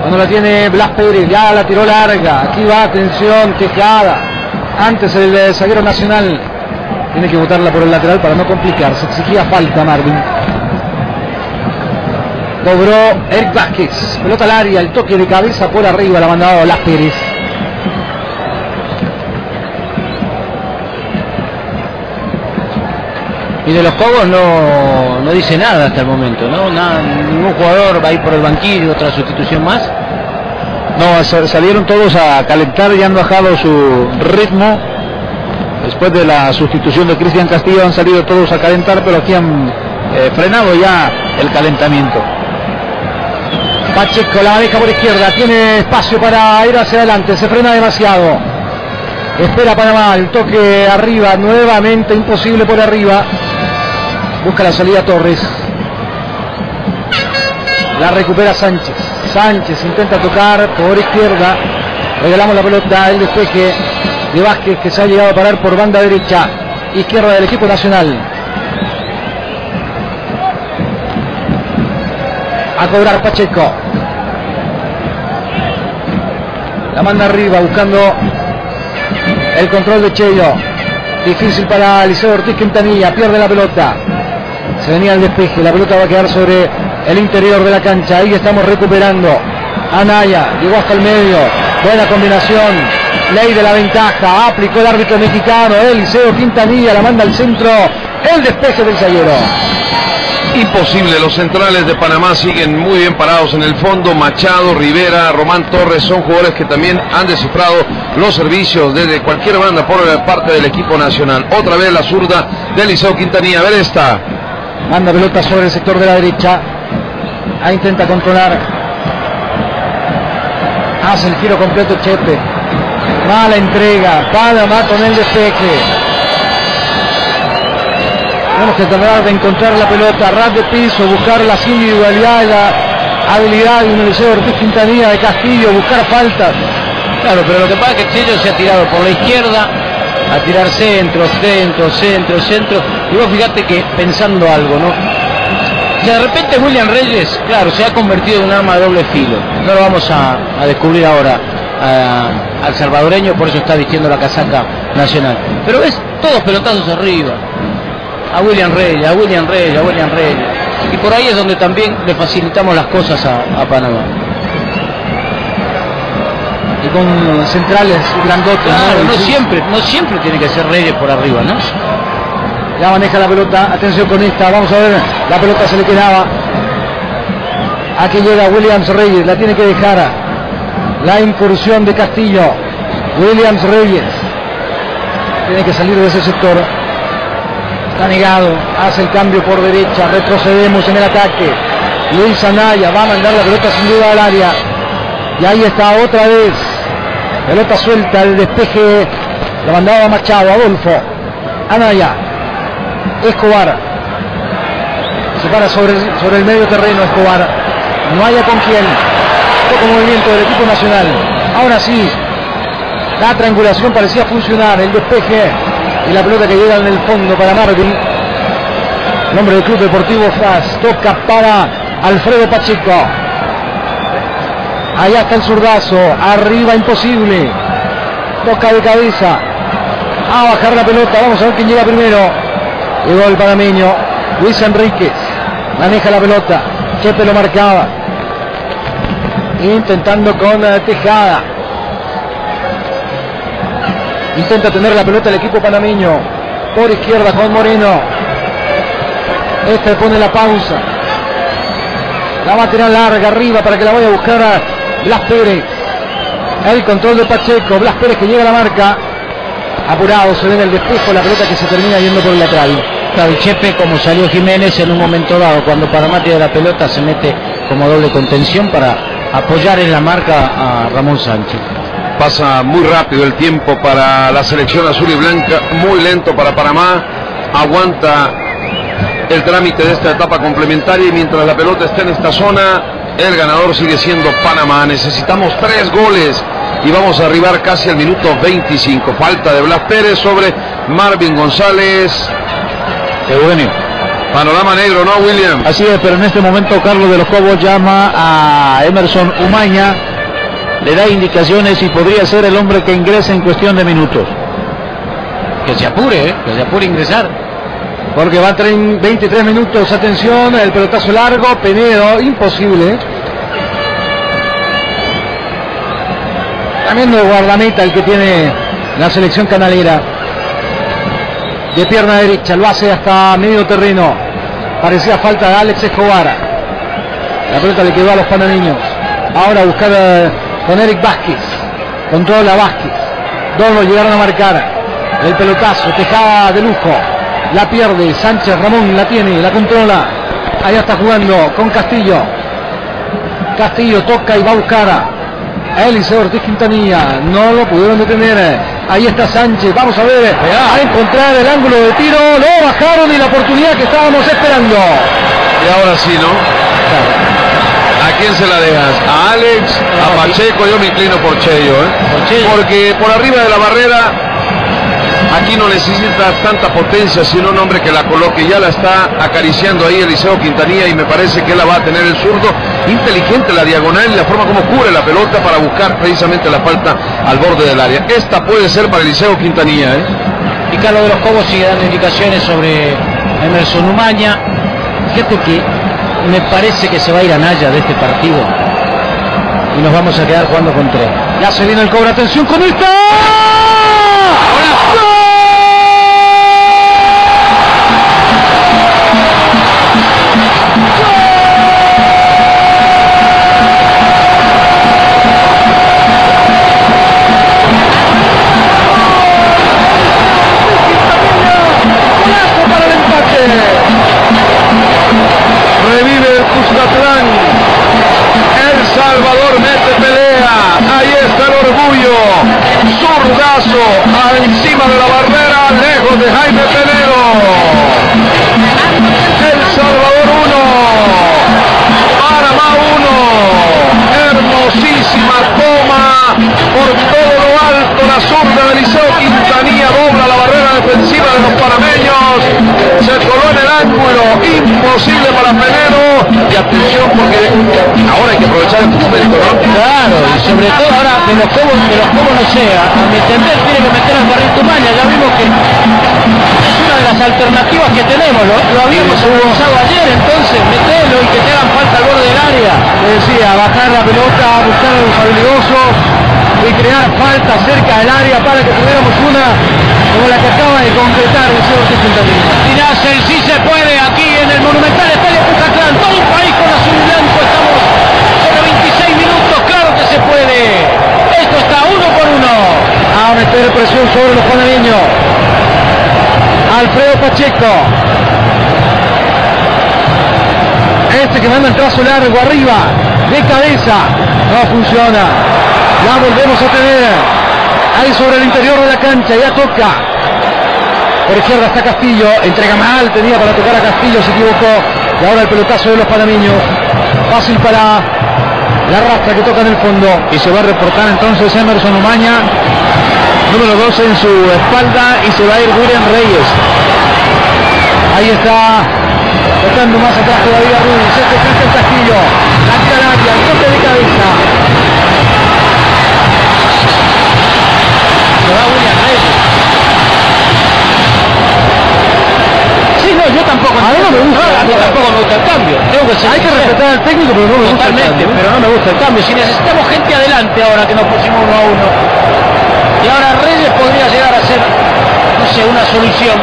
Cuando la tiene Blas Pérez, ya la tiró larga. Aquí va, atención, Tejada. Antes el eh, zaguero nacional tiene que botarla por el lateral para no complicarse. Exigía falta Marvin. Cobró Eric Vázquez. Pelota al área, el toque de cabeza por arriba, la mandaba Blas Pérez. Y de los Cobos no, no dice nada hasta el momento, ¿no? Nada, ningún jugador va a ir por el banquillo, otra sustitución más. No, sa- salieron todos a calentar y han bajado su ritmo. Después de la sustitución de Cristian Castillo han salido todos a calentar, pero aquí han eh, frenado ya el calentamiento. Pacheco la maneja por izquierda, tiene espacio para ir hacia adelante, se frena demasiado. Espera Panamá, el toque arriba, nuevamente imposible por arriba. Busca la salida Torres. La recupera Sánchez. Sánchez intenta tocar por izquierda. Regalamos la pelota, el despeje de Vázquez que se ha llegado a parar por banda derecha. izquierda del equipo nacional. A cobrar Pacheco. La manda arriba buscando el control de Cheyo. Difícil para Liceo Ortiz Quintanilla. Pierde la pelota. Se venía el despeje. La pelota va a quedar sobre el interior de la cancha. Ahí estamos recuperando. Anaya llegó hasta el medio. Buena combinación. Ley de la ventaja. Aplicó el árbitro mexicano. Eliseo Quintanilla la manda al centro. El despeje del Sayero. Imposible, los centrales de Panamá siguen muy bien parados en el fondo. Machado, Rivera, Román Torres son jugadores que también han descifrado los servicios desde cualquier banda por parte del equipo nacional. Otra vez la zurda de Eliseo Quintanilla. A ver esta. Manda pelota sobre el sector de la derecha. Ahí intenta controlar. Hace el giro completo Chepe. Mala entrega. Panamá con el despeje. Tenemos que tratar de encontrar la pelota, ras de piso, buscar las individualidades, la habilidad de un Eliseo Ortiz Quintanilla de Castillo, buscar faltas. Claro, pero lo que pasa es que Chello se ha tirado por la izquierda a tirar centro, centro, centro, centro. Y vos fíjate que pensando algo, ¿no? O sea, de repente William Reyes, claro, se ha convertido en un arma de doble filo. No lo vamos a, a descubrir ahora al salvadoreño, por eso está vistiendo la casaca nacional. Pero ves todos pelotazos arriba. A William Reyes, a William Reyes, a William Reyes. Y por ahí es donde también le facilitamos las cosas a, a Panamá. Y con centrales grandotes. Claro, no siempre, no siempre tiene que ser Reyes por arriba, ¿no? Ya maneja la pelota, atención con esta, vamos a ver, la pelota se le quedaba. Aquí llega Williams Reyes, la tiene que dejar. La incursión de Castillo. Williams Reyes. Tiene que salir de ese sector. Está negado, hace el cambio por derecha, retrocedemos en el ataque. Luis Anaya va a mandar la pelota sin duda al área. Y ahí está otra vez. Pelota suelta, el despeje. Lo mandaba Machado, Adolfo. Anaya. Escobar. Se para sobre, sobre el medio terreno Escobar. No haya con quién. Poco movimiento del equipo nacional. Ahora sí. La triangulación parecía funcionar. El despeje y la pelota que llega en el fondo para Marvin. Nombre del Club Deportivo FAS. Toca para Alfredo Pacheco. Allá está el zurdazo. Arriba imposible. Toca de cabeza. A bajar la pelota. Vamos a ver quién llega primero. Llegó el panameño. Luis Enríquez. Maneja la pelota. Chepe lo marcaba. Intentando con eh, Tejada. Intenta tener la pelota el equipo panameño. Por izquierda con Moreno. Este pone la pausa. La va a tirar larga arriba para que la vaya a buscar a Blas Pérez. El control de Pacheco. Blas Pérez que llega a la marca. Apurado, se ve en el despejo la pelota que se termina yendo por el lateral. Claro, y Chepe, como salió Jiménez en un momento dado, cuando Panamá tiene la pelota, se mete como doble contención para apoyar en la marca a Ramón Sánchez. Pasa muy rápido el tiempo para la selección azul y blanca, muy lento para Panamá. Aguanta el trámite de esta etapa complementaria y mientras la pelota está en esta zona, el ganador sigue siendo Panamá. Necesitamos tres goles y vamos a arribar casi al minuto 25. Falta de Blas Pérez sobre Marvin González. Eugenio. Panorama negro, ¿no, William? Así es, pero en este momento Carlos de los Cobos llama a Emerson Umaña, le da indicaciones y podría ser el hombre que ingrese en cuestión de minutos. Que se apure, ¿eh? que se apure a ingresar. Porque va a tener 23 minutos, atención, el pelotazo largo, Penedo, imposible. También de guardameta el que tiene la selección canalera. De pierna derecha, lo hace hasta medio terreno. Parecía falta de Alex Escobar. La pelota le quedó a los panameños. Ahora a buscar eh, con Eric Vázquez. Controla Vázquez. Dos lo llegaron a marcar. El pelotazo, tejada de lujo. La pierde. Sánchez Ramón la tiene, la controla. Allá está jugando con Castillo. Castillo toca y va a buscar a Eliseo Ortiz Quintanilla. No lo pudieron detener. Ahí está Sánchez. Vamos a ver. A encontrar el ángulo de tiro. Lo bajaron y la oportunidad que estábamos esperando. Y ahora sí, ¿no? ¿A quién se la dejas? ¿A Alex? ¿A Pacheco? Yo me inclino por Cheyo, ¿eh? Porque por arriba de la barrera Aquí no necesita tanta potencia, sino un hombre que la coloque. Ya la está acariciando ahí Eliseo Quintanilla y me parece que la va a tener el zurdo. Inteligente la diagonal y la forma como cubre la pelota para buscar precisamente la falta al borde del área. Esta puede ser para Eliseo Quintanilla. ¿eh? Y Carlos de los Cobos sigue dando indicaciones sobre Emerson Umaña. Fíjate que me parece que se va a ir a Naya de este partido. Y nos vamos a quedar jugando con tres. Ya se viene el cobro. Atención con esta. Salvador mete pelea. Ahí está el orgullo. Zurdazo de la barrera, lejos de Jaime Penedo. El Salvador 1. Panamá 1. Hermosísima toma por todo lo alto. La zurda de Liceo Quintanilla dobla la barrera defensiva de los panameños. Ángulo. Imposible para Penedo. Y atención porque ahora hay que aprovechar el momento, ¿no? Claro, y sobre todo ahora de los Cobos, de los Cobos no sea. A mi entender tiene que meter al barril Tumaña. Ya vimos que es una de las alternativas que tenemos. Lo, lo habíamos avanzado ayer, entonces metelo y que te hagan falta al borde del área. Le decía, bajar la pelota, buscar a los habilidosos y crear falta cerca del área para que tuviéramos una como la que acaba de concretar el señor Quintanilla. Y Nasser, sí se puede aquí en el Monumental Estadio Cuscatlán. Todo un país con azul y blanco. Estamos sobre 26 minutos. Claro que se puede. Esto está uno por uno. A meter presión sobre los panameños. Alfredo Pacheco. Este que manda el trazo largo arriba, de cabeza. No funciona. La volvemos a tener. Ahí sobre el interior de la cancha, ya toca. Por izquierda está Castillo, entrega mal, tenía para tocar a Castillo, se equivocó. Y ahora el pelotazo de los panameños. Fácil para la rastra que toca en el fondo. Y se va a reportar entonces Emerson Umaña, número 12 en su espalda. Y se va a ir William Reyes. Ahí está, tocando más atrás todavía Ruiz. Este es Castillo. La área, toque de cabeza. Se va William Reyes. Sí, no, yo tampoco. A mí no me gusta. a mí tampoco me gusta el cambio. Tengo que Hay que respetar al técnico, pero no me gusta. el Totalmente, cambio. pero no me gusta el cambio. Si necesitamos gente adelante ahora que nos pusimos uno a uno. Y ahora Reyes podría llegar a ser, no sé, una solución.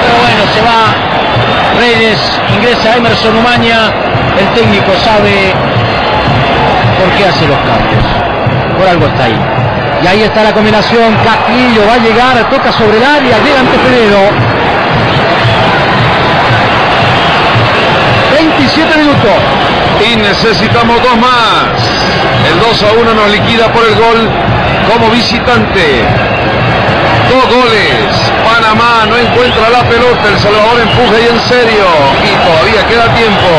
Pero bueno, se va Reyes, ingresa Emerson Umaña. El técnico sabe por qué hace los cambios. Por algo está ahí. Y ahí está la combinación. Castillo va a llegar, toca sobre el área, llega ante Penedo. 27 minutos. Y necesitamos dos más. El 2 a 1 nos liquida por el gol como visitante. Dos goles. Panamá no encuentra la pelota. El Salvador empuja y en serio. Y todavía queda tiempo.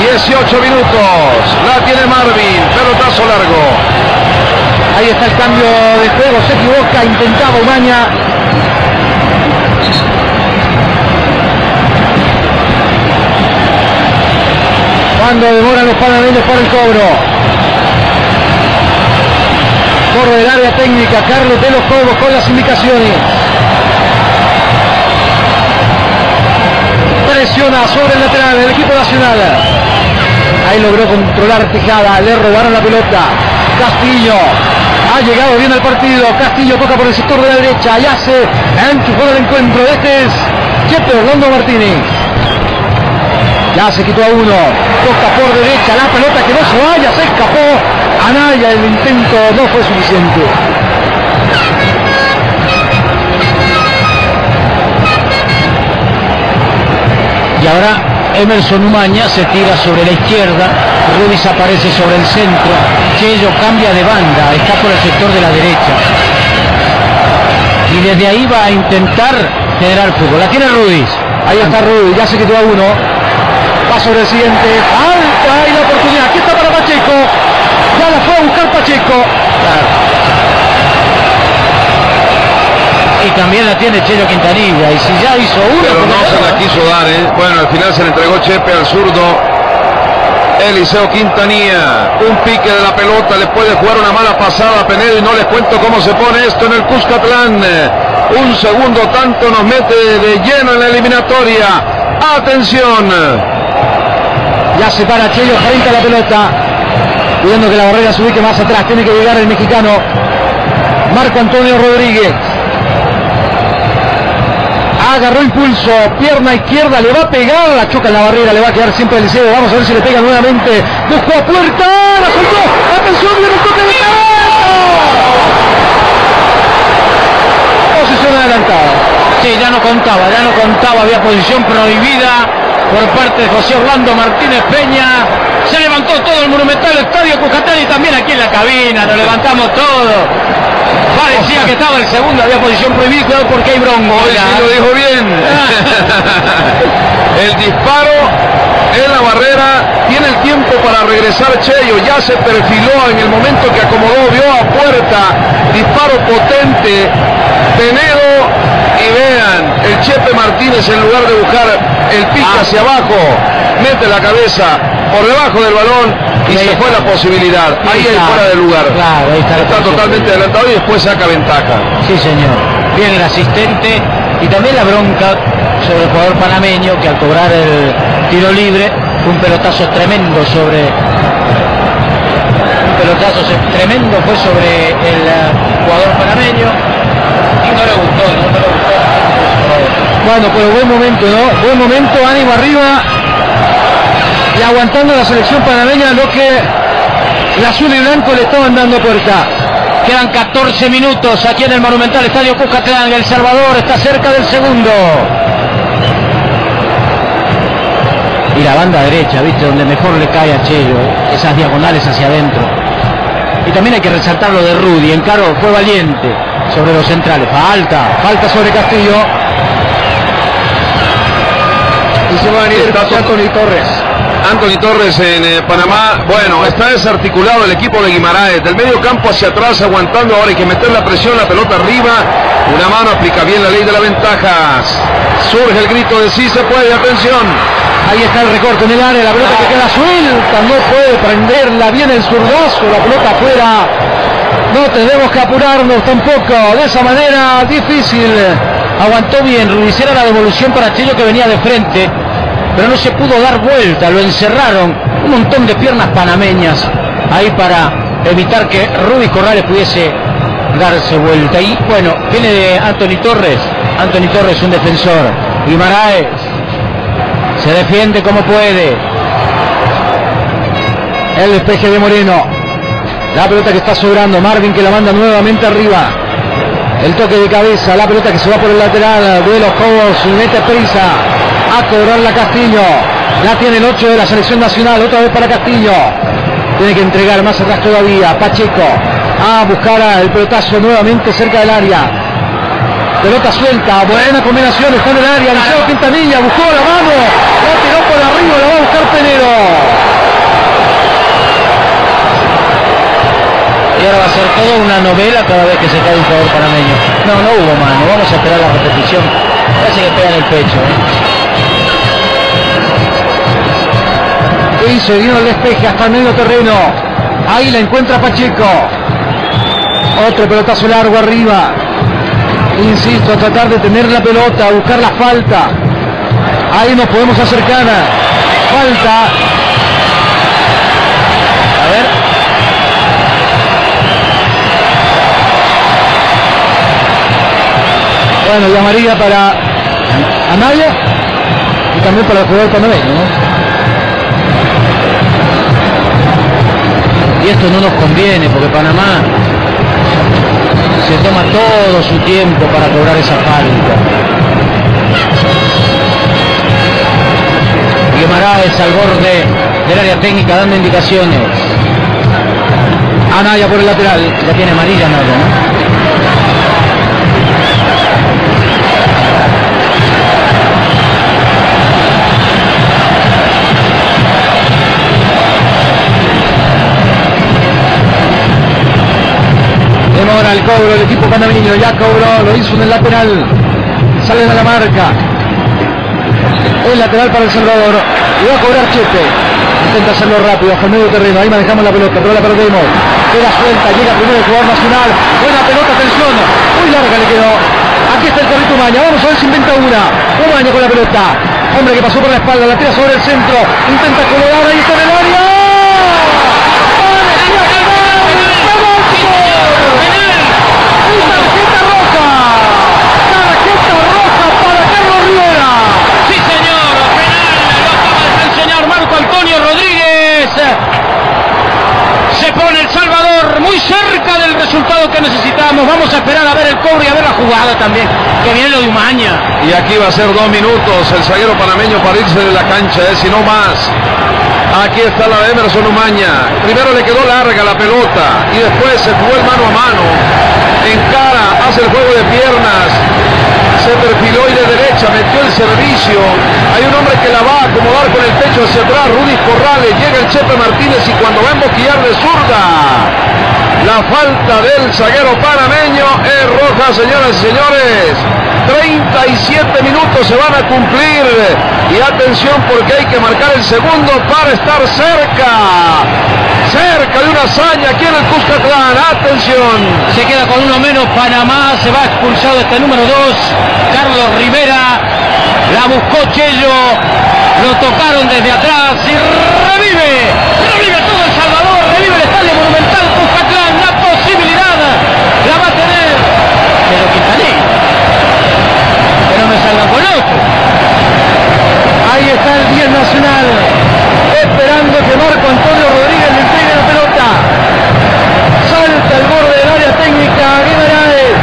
18 minutos. La tiene Marvin. Pelotazo largo. Ahí está el cambio de juego, se equivoca, intentaba Umaña. Cuando demoran los panameños para el cobro. Corre del área técnica, Carlos de los Cobos con las indicaciones. Presiona sobre el lateral del equipo nacional. Ahí logró controlar Tejada, le robaron la pelota. Castillo ha llegado bien al partido. Castillo toca por el sector de la derecha y hace enchufó el encuentro. Este es Chepe Orlando Martínez. Ya se quitó a uno. Toca por derecha la pelota que no se vaya. Se escapó. Anaya. El intento no fue suficiente. Y ahora Emerson Umaña se tira sobre la izquierda, Rubis aparece sobre el centro, Chello cambia de banda, está por el sector de la derecha. Y desde ahí va a intentar generar fútbol. La tiene Rubis. Ahí está Rudy, ya se quitó a uno. Va sobre el siguiente. Alta y la oportunidad. Aquí está para Pacheco. Ya la fue a buscar Pacheco. Y también la tiene Chelo Quintanilla. Y si ya hizo uno, Pero ¿cómo no se la quiso dar, ¿eh? Bueno, al final se le entregó Chepe al zurdo. Eliseo Quintanilla, un pique de la pelota, le puede jugar una mala pasada a Penedo y no les cuento cómo se pone esto en el Cuscatlán. Un segundo tanto nos mete de lleno en la eliminatoria. Atención. Ya se para Chello frente a la pelota. Pidiendo que la barrera se ubique más atrás. Tiene que llegar el mexicano Marco Antonio Rodríguez. Agarró impulso, pierna izquierda, le va a pegar, la choca en la barrera, le va a quedar siempre el Liceo. Vamos a ver si le pega nuevamente. Buscó a puerta, la soltó. Atención, viene el toque de. Posición adelantada. Sí, ya no contaba, ya no contaba, había posición prohibida por parte de José Orlando Martínez Peña. Se levantó todo el monumental estadio Cuscatlán y también aquí en la cabina, nos levantamos todo. Parecía que estaba el segundo, había posición prohibida, cuidado porque hay bronco. Hoy sí lo dijo bien. el disparo en la barrera. Tiene el tiempo para regresar Cheyo. Ya se perfiló en el momento que acomodó. Vio a puerta. Disparo potente. Y vean, el Chepe Martínez en lugar de buscar el pique Ah. hacia abajo, mete la cabeza por debajo del balón y se fue la posibilidad. Ahí fuera de lugar. Claro, ahí está Está totalmente adelantado y después saca ventaja. Sí, señor. Bien el asistente y también la bronca sobre el jugador panameño que al cobrar el tiro libre fue un pelotazo tremendo sobre un pelotazo tremendo fue sobre el eh, jugador panameño y no le gustó, no, no le gustó. Bueno, pero buen momento, ¿no? Buen momento, ánimo arriba. Y aguantando la selección panameña lo que el azul y blanco le estaban dando puerta. Quedan 14 minutos aquí en el Monumental Estadio Cuscatlán. El Salvador está cerca del segundo. Y la banda derecha, ¿viste? Donde mejor le cae a Chelo. Esas diagonales hacia adentro. Y también hay que resaltar lo de Rudy. Encaro fue valiente sobre los centrales. Falta. Falta sobre Castillo. Y se va a venir Está Anthony Torres. Anthony Torres en eh, Panamá, bueno, está desarticulado el equipo de Guimaraes, del medio campo hacia atrás, aguantando, ahora hay que meter la presión, la pelota arriba, una mano aplica bien la ley de la ventaja, surge el grito de sí se puede, atención, Ahí está el recorte en el área, la pelota que queda suelta, no puede prenderla bien el zurdazo, la pelota afuera. No tenemos que apurarnos tampoco, de esa manera difícil. Aguantó bien. Ruiz la devolución para Chelo que venía de frente. Pero no se pudo dar vuelta. Lo encerraron. Un montón de piernas panameñas. Ahí para evitar que Rudy Corrales pudiese darse vuelta. Y bueno, viene de Anthony Torres. Anthony Torres, un defensor. Guimaraes. Se defiende como puede. El despeje de Moreno. La pelota que está sobrando. Marvin que la manda nuevamente arriba. El toque de cabeza. La pelota que se va por el lateral. De los Cobos. Mete prisa. A cobrar la Castillo. La tiene el 8 de la selección nacional. Otra vez para Castillo. Tiene que entregar más atrás todavía. Pacheco. A buscar el pelotazo nuevamente cerca del área. Pelota suelta, buena combinación, está en el área, Liceo Quintanilla, buscó la mano, la tiró por arriba, la va a buscar Penedo. Y ahora va a ser toda una novela cada vez que se cae un jugador panameño. No, no hubo mano. Vamos a esperar la repetición. Parece que pega en el pecho. ¿eh? Y se vino el despeje hasta el medio terreno. Ahí la encuentra Pacheco. Otro pelotazo largo arriba. Insisto, a tratar de tener la pelota, a buscar la falta. Ahí nos podemos acercar. Falta. Bueno, y amarilla para Anaya y también para el jugador panameño. Y esto no nos conviene porque Panamá se toma todo su tiempo para cobrar esa falta. Guimaraes al borde del área técnica dando indicaciones. Anaya por el lateral. Ya tiene amarilla ¿no? Demora el cobro el equipo panameño, ya cobró, lo hizo en el lateral. Sale de la marca. El lateral para El Salvador. Y va a cobrar Chepe. Intenta hacerlo rápido, el medio terreno. Ahí manejamos la pelota, pero la perdemos. Queda suelta, llega primero el jugador nacional. Buena pelota, atención. Muy larga le quedó. Aquí está el carrito Umaña. Vamos a ver si inventa una. Umaña con la pelota. Hombre que pasó por la espalda, la tira sobre el centro. Intenta acomodar, ahí está en el área. Tarjeta roja. Tarjeta roja para Carlos Rivera. Sí, señor, penal, lo acaba de sancionar Marco Antonio Rodríguez. Se pone El Salvador muy cerca del resultado Vamos a esperar a ver el cobro y a ver la jugada también. Que viene lo de Umaña. Y aquí va a ser dos minutos el zaguero panameño para irse de la cancha, ¿eh? si no más. Aquí está la de Emerson Umaña. Primero le quedó larga la pelota y después se jugó el mano a mano. Encara, hace el juego de piernas. Se perfiló y de derecha metió el servicio. Hay un hombre que la va a acomodar con el pecho hacia atrás. Rudy Corrales. Llega el Chepe Martínez y cuando va a emboquillar de zurda. La falta del zaguero panameño es roja, señoras y señores. 37 minutos se van a cumplir. Y atención porque hay que marcar el segundo para estar cerca. Cerca de una hazaña aquí en el Cuscatlán. Atención. Se queda con uno menos Panamá. Se va expulsado este número 2. Carlos Rivera. La buscó Chello. Lo tocaron desde atrás y revive. Revive Ahí está el 10 nacional. Esperando que Marco Antonio Rodríguez le entregue la pelota. Salta el borde del área técnica. Guimaraes.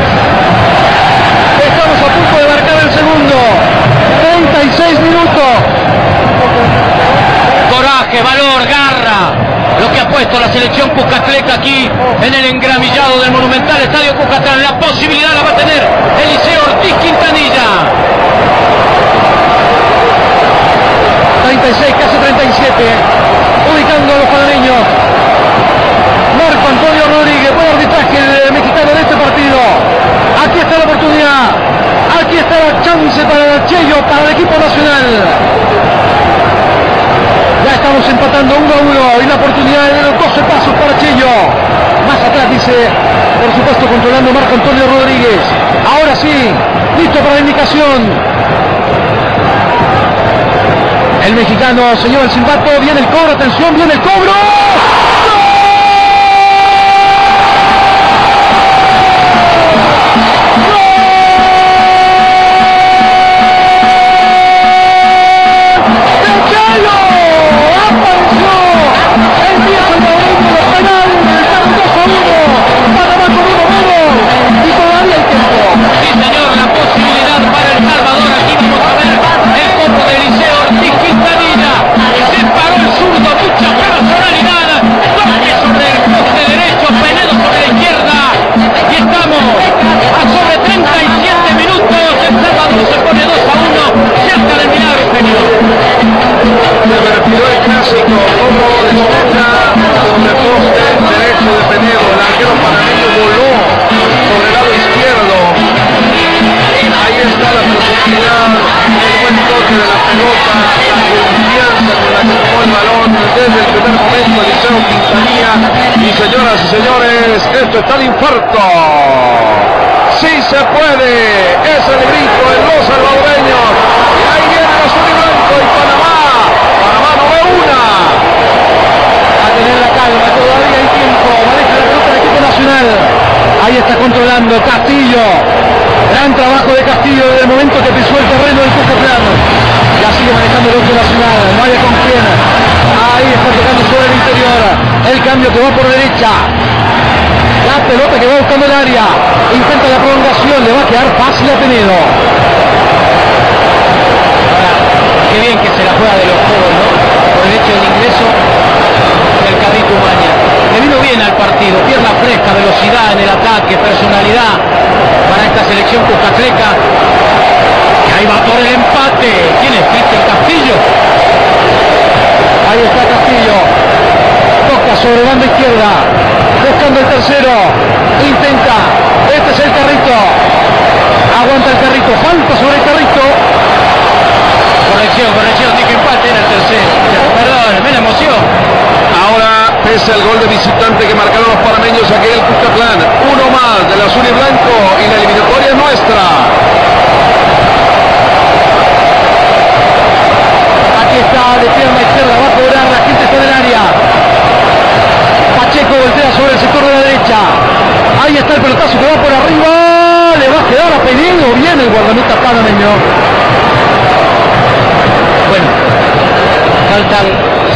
Estamos a punto de marcar el segundo. 36 minutos. Coraje, valor, garra. Lo que ha puesto la selección Cuscatleca aquí en el engramillado del monumental Estadio Cuscatlán. La posibilidad la va a tener Eliseo Ortiz Quintanilla. 36, casi 37. Ubicando a los panameños. Marco Antonio Rodríguez, buen arbitraje el mexicano en este partido. Aquí está la oportunidad. Aquí está la chance para el Chello, para el equipo nacional. Ya estamos empatando uno a uno y la oportunidad de los 12 pasos para Chello. Más atrás dice, por supuesto, controlando Marco Antonio Rodríguez. Ahora sí, listo para la indicación. El mexicano se lleva el silbato, viene el cobro, atención, viene el cobro. Se perfiló el clásico como de zurda sobre poste derecho de Penedo. El arquero panameño voló sobre el lado izquierdo. Ahí está la posibilidad, el buen toque de la pelota, la confianza con la que tomó el balón desde el primer momento Eliseo Quintanilla. Y señoras y señores, esto está de infarto. Sí se puede, es el grito de los salvadoreños. Ahí está controlando Castillo. Gran trabajo de Castillo desde el momento que pisó el terreno del Cuscatlán. Ya sigue manejando el otro nacional, no hay con. Ahí está tocando sobre el interior. El cambio que va por derecha. La pelota que va buscando el área. Intenta la prolongación, le va a quedar fácil a Penedo. en el ataque, personalidad para esta selección cuscatleca. Y ahí va por el empate. ¿Quién es Cristian Castillo? Ahí está Castillo. Toca sobre banda izquierda. Buscando el tercero. Intenta. Este es el carrito. Aguanta el carrito. Falta sobre el carrito. Corrección, corrección. Dije empate. Era el tercero. Perdón, me la emoción. Ahora pese al gol de visitante que marcaron los panameños, aquel Cusca guardameta panameño. Bueno, faltan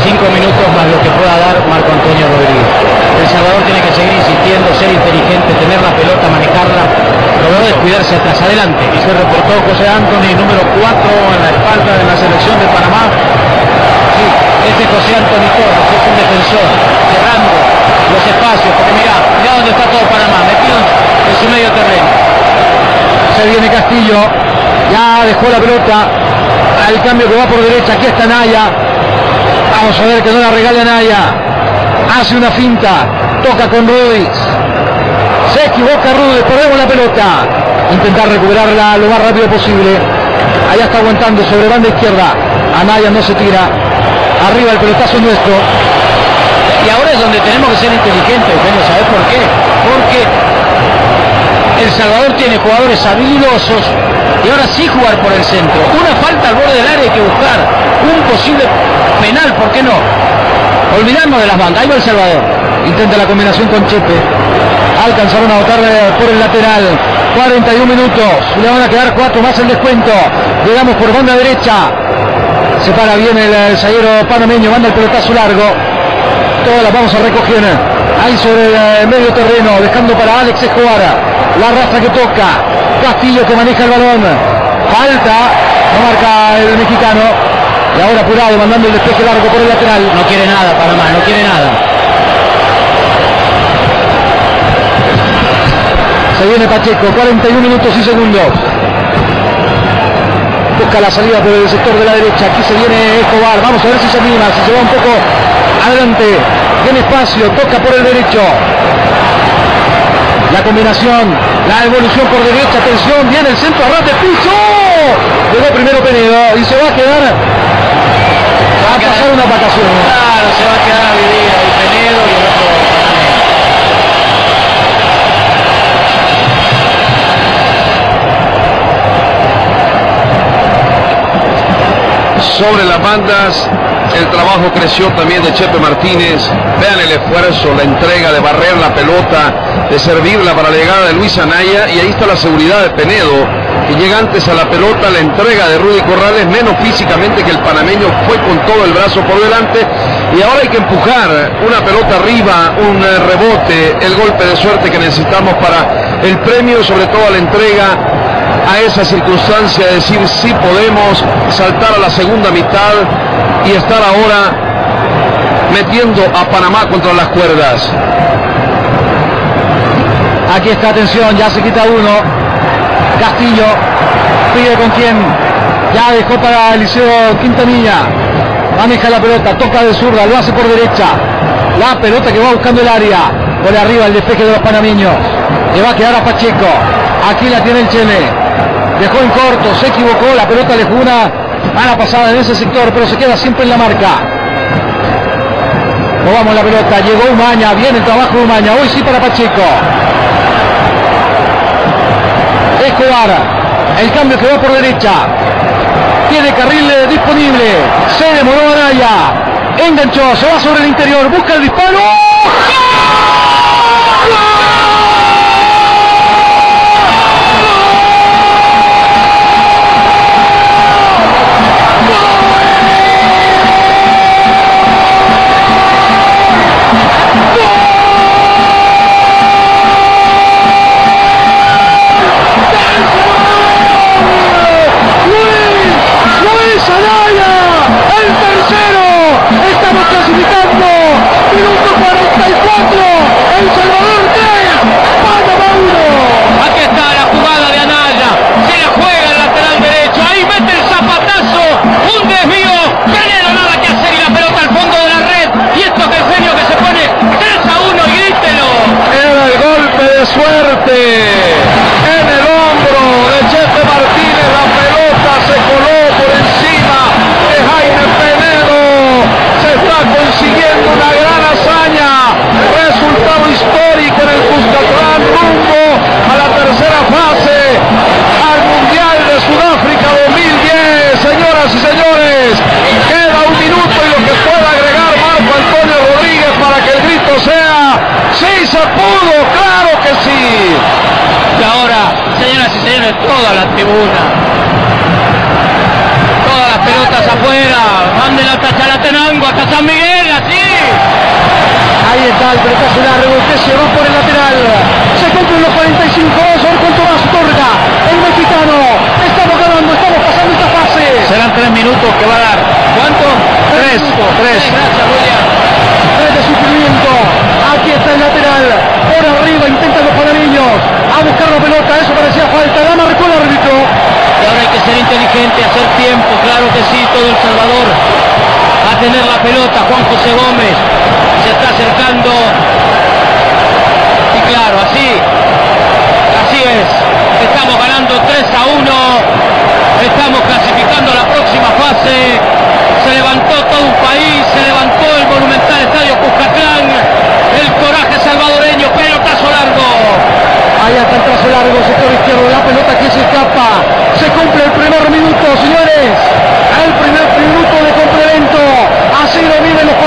cinco minutos más lo que pueda dar Marco Antonio Rodríguez. El Salvador tiene que seguir insistiendo, ser inteligente, tener la pelota, manejarla, no descuidarse atrás, adelante. Y se reportó José Anthony, número 4 en la espalda de la selección de Panamá. Sí, este José Antonio Torres es un defensor, cerrando los espacios, porque mira, mira dónde está todo Panamá, metido en su medio terreno. Se viene Castillo. Ya dejó la pelota. Al cambio que va por derecha. Aquí está Naya. Vamos a ver que no la regala Naya. Hace una finta. Toca con Ruiz. Se equivoca Ruiz. Perdemos la pelota. Intentar recuperarla lo más rápido posible. Allá está aguantando sobre banda izquierda. Anaya no se tira. Arriba el pelotazo es nuestro. Y ahora es donde tenemos que ser inteligentes, ¿sabes por qué? Porque El Salvador tiene jugadores habilidosos y ahora sí jugar por el centro. Una falta al borde del área hay que buscar. Un posible penal, ¿por qué no? Olvidarnos de las bandas. Ahí va El Salvador. Intenta la combinación con Chepe. Alcanzaron a votar eh, por el lateral. 41 minutos. Le van a quedar cuatro más el descuento. Llegamos por banda derecha. Se para bien el, el zaguero panameño. Manda el pelotazo largo. Todas las vamos a recoger. Ahí sobre el eh, medio terreno. Dejando para Alex Escobar. La raza que toca. Castillo que maneja el balón. Falta. No marca el mexicano. Y ahora apurado mandando el despeje largo por el lateral. No quiere nada Panamá, no quiere nada. Se viene Pacheco, 41 minutos y segundos. Busca la salida por el sector de la derecha. Aquí se viene Escobar. Vamos a ver si se anima, si se va un poco adelante. Tiene espacio, toca por el derecho. La combinación, la evolución por derecha, atención, viene el centro, arranque, piso. Llegó primero Penedo y se va a quedar. Va a pasar una vacación. Claro, se va a quedar a vivir ahí Penedo y el otro sobre las bandas. El trabajo creció también de Chepe Martínez. Vean el esfuerzo, la entrega de barrer la pelota, de servirla para la llegada de Luis Anaya. Y ahí está la seguridad de Penedo, que llega antes a la pelota, la entrega de Rudy Corrales, menos físicamente que el panameño, fue con todo el brazo por delante. Y ahora hay que empujar una pelota arriba, un eh, rebote, el golpe de suerte que necesitamos para el premio, sobre todo la entrega a esa circunstancia de decir si podemos saltar a la segunda mitad y estar ahora metiendo a Panamá contra las cuerdas. Aquí está, atención, ya se quita uno. Castillo pide con quién. Ya dejó para Eliseo Quintanilla. Maneja la pelota, toca de zurda, lo hace por derecha. La pelota que va buscando el área. Por arriba el despeje de los panameños. Le va a quedar a Pacheco. Aquí la tiene el Chele. Dejó en corto, se equivocó, la pelota le jugó una mala pasada en ese sector, pero se queda siempre en la marca. Movamos la pelota, llegó Umaña, viene el trabajo de Umaña, hoy sí para Pacheco. Escobar, el cambio que va por derecha. Tiene carril disponible, se demoró Araya, enganchó, se va sobre el interior, busca el disparo. tribuna. Todas las pelotas afuera, manden hasta Chalatenango, hasta San Miguel, así. Ahí está el pelotazo largo que se va por el lateral. Se cumplen los 45, vamos a más otorga el mexicano. Estamos ganando, estamos pasando esta fase. Serán tres minutos que va a dar. ¿Cuánto? Tres. Tres. tres. Gracias, William. Tres de sufrimiento. Por arriba intentan los panameños a buscar la pelota. Eso parecía falta. La marcó el árbitro. Y ahora hay que ser inteligente, hacer tiempo, claro que sí, todo El Salvador a tener la pelota. Juan José Gómez se está acercando. Y claro, así, así es. Estamos ganando 3 a 1. Estamos clasificando la próxima fase. Se levantó todo un país, se levantó el monumental estadio Cuscatlán. El coraje salvadoreño, pelotazo largo. Ahí está el trazo largo, sector izquierdo, la pelota que se escapa. Se cumple el primer minuto, señores. El primer minuto de complemento. Así lo viven los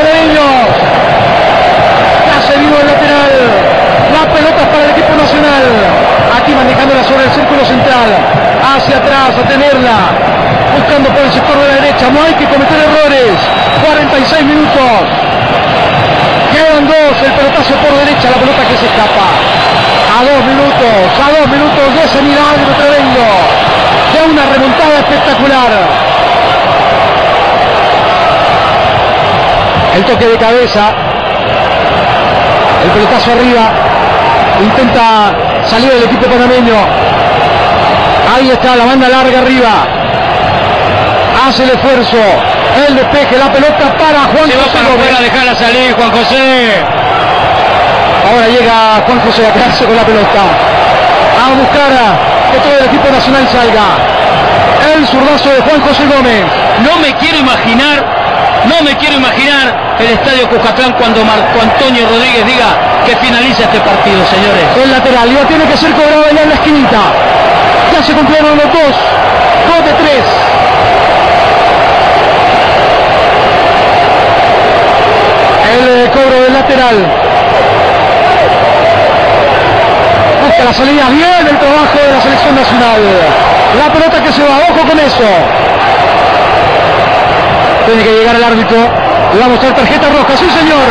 se vino el lateral. La pelota es para el equipo nacional. Aquí manejándola sobre el círculo central. Hacia atrás, a tenerla. Buscando por el sector de la derecha. No hay que cometer errores. 46 minutos. Quedan dos, el pelotazo por derecha, la pelota que se escapa. A dos minutos, a dos minutos de ese milagro tremendo. De una remontada espectacular. El toque de cabeza. El pelotazo arriba. Intenta salir el equipo panameño. Ahí está la banda larga arriba. Hace el esfuerzo. El despeje, la pelota para Juan Se va José para Gómez. afuera, dejarla salir, Juan José. Ahora llega Juan José a quedarse con la pelota. A buscar que todo el equipo nacional salga. El zurdazo de Juan José Gómez. No me quiero imaginar, no me quiero imaginar el estadio Cucatlán cuando Marco Antonio Rodríguez diga que finaliza este partido, señores. El lateral. Ya tiene que ser cobrado ya en la esquinita. Ya se cumplieron los dos. Dos de tres. El eh, cobro del lateral. La salida. Bien el trabajo de la selección nacional. La pelota que se va. Ojo con eso. Tiene que llegar el árbitro. Le va a mostrar tarjeta roja. Sí, señor.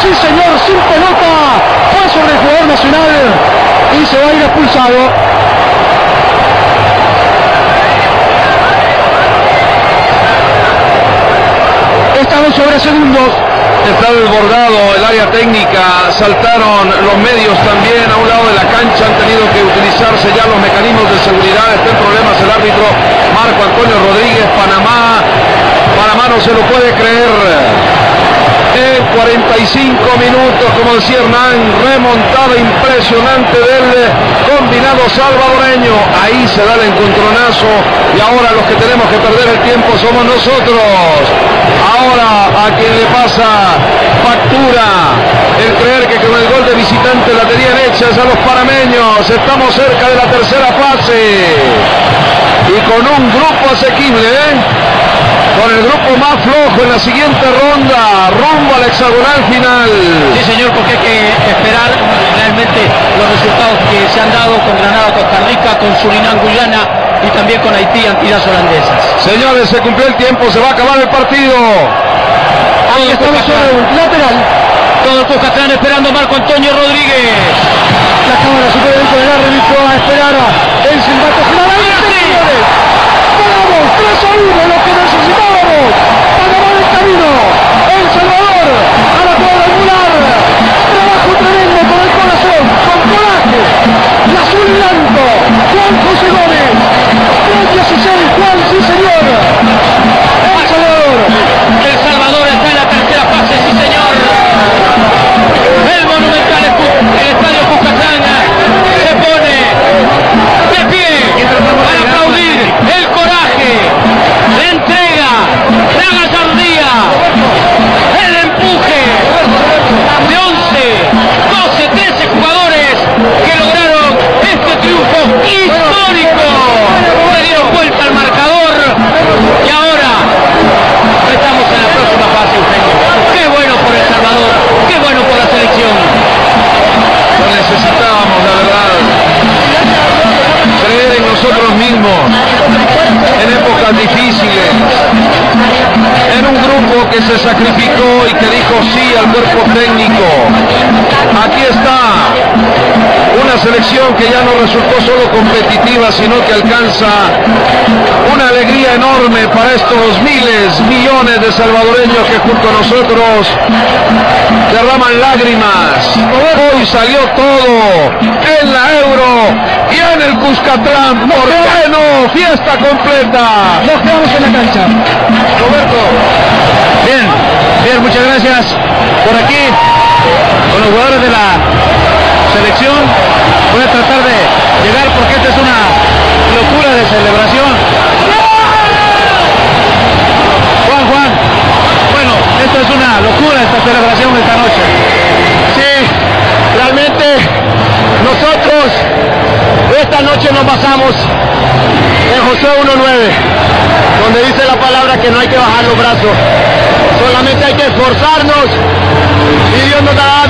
Sí, señor. Sin pelota. Fue sobre el jugador nacional. Y se va a ir expulsado. Estaban sobre segundos. Está desbordado el área técnica, saltaron los medios también a un lado de la cancha, han tenido que utilizarse ya los mecanismos de seguridad, está en problemas el árbitro Marco Antonio Rodríguez, Panamá, Panamá no se lo puede creer. En 45 minutos, como decía Hernán, remontada impresionante del combinado salvadoreño. Ahí se da el encontronazo y ahora los que tenemos que perder el tiempo somos nosotros. Ahora a quien le pasa factura el creer que con el gol de visitante la tenían hechas a los panameños. Estamos cerca de la tercera fase y con un grupo asequible, ¿eh? Con el grupo más flojo en la siguiente ronda, rumbo al hexagonal final. Sí, señor, porque hay que esperar realmente los resultados que se han dado con Granada, Costa Rica, con Surinam, Guyana y también con Haití, entidades holandesas. Señores, se cumplió el tiempo, se va a acabar el partido. Sobre Cucatlán, el lateral. todo el Cucatlán esperando a Marco Antonio Rodríguez. La cámara se puede con el árbitro a esperar el silbato final. ¡Ahí está! ¡Vamos! 3 a 1, camino. El Salvador a la cuadrangular. Trabajo tremendo con el corazón, con coraje. Y azul y blanco. Juan José Gómez. 3-16, Juan, sí señor. El Salvador. El Salvador está en la tercera fase, sí señor. El monumental el estadio Cucatlán se pone de pie para aplaudir el coraje, la gallardía, el empuje de 11, 12, 13 jugadores que lograron este triunfo histórico. Le dieron vuelta al marcador y ahora nosotros mismos en épocas difíciles, en un grupo que se sacrificó y que dijo sí al cuerpo técnico. Aquí está una selección que ya no resultó solo competitiva, sino que alcanza enorme para estos miles, millones de salvadoreños que junto a nosotros derraman lágrimas. Hoy salió todo en la Euro y en el Cuscatlán. ¿Por qué no? Fiesta completa. Nos quedamos en la cancha. Roberto. Bien, bien, muchas gracias. Por aquí, con los jugadores de la selección, voy a tratar de llegar porque esta es una locura de celebración. nos basamos en José 1.9, donde dice la palabra que no hay que bajar los brazos, solamente hay que esforzarnos y Dios nos dará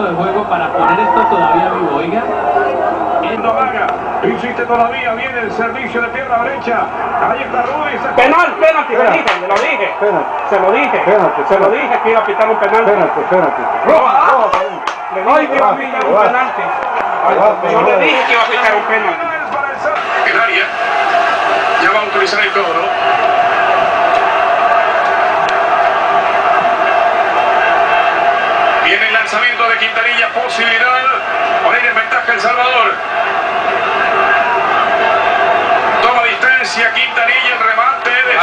de juego para poner esto todavía vivo. Oiga. No haga, insiste todavía, viene el servicio de pierna derecha. Ahí está Ruiz. Penal, penal, te lo dije, te lo dije. Se lo dije, se lo dije que iba a pitar un penal. Roja, Le dije que iba a pitar un penalti. Yo le dije que iba a pitar un penal. Para el Sal- El área ya va a utilizar el cobro. Lanzamiento de Quintanilla, posibilidad poner en ventaja El Salvador. Toma distancia, Quintanilla, el remate de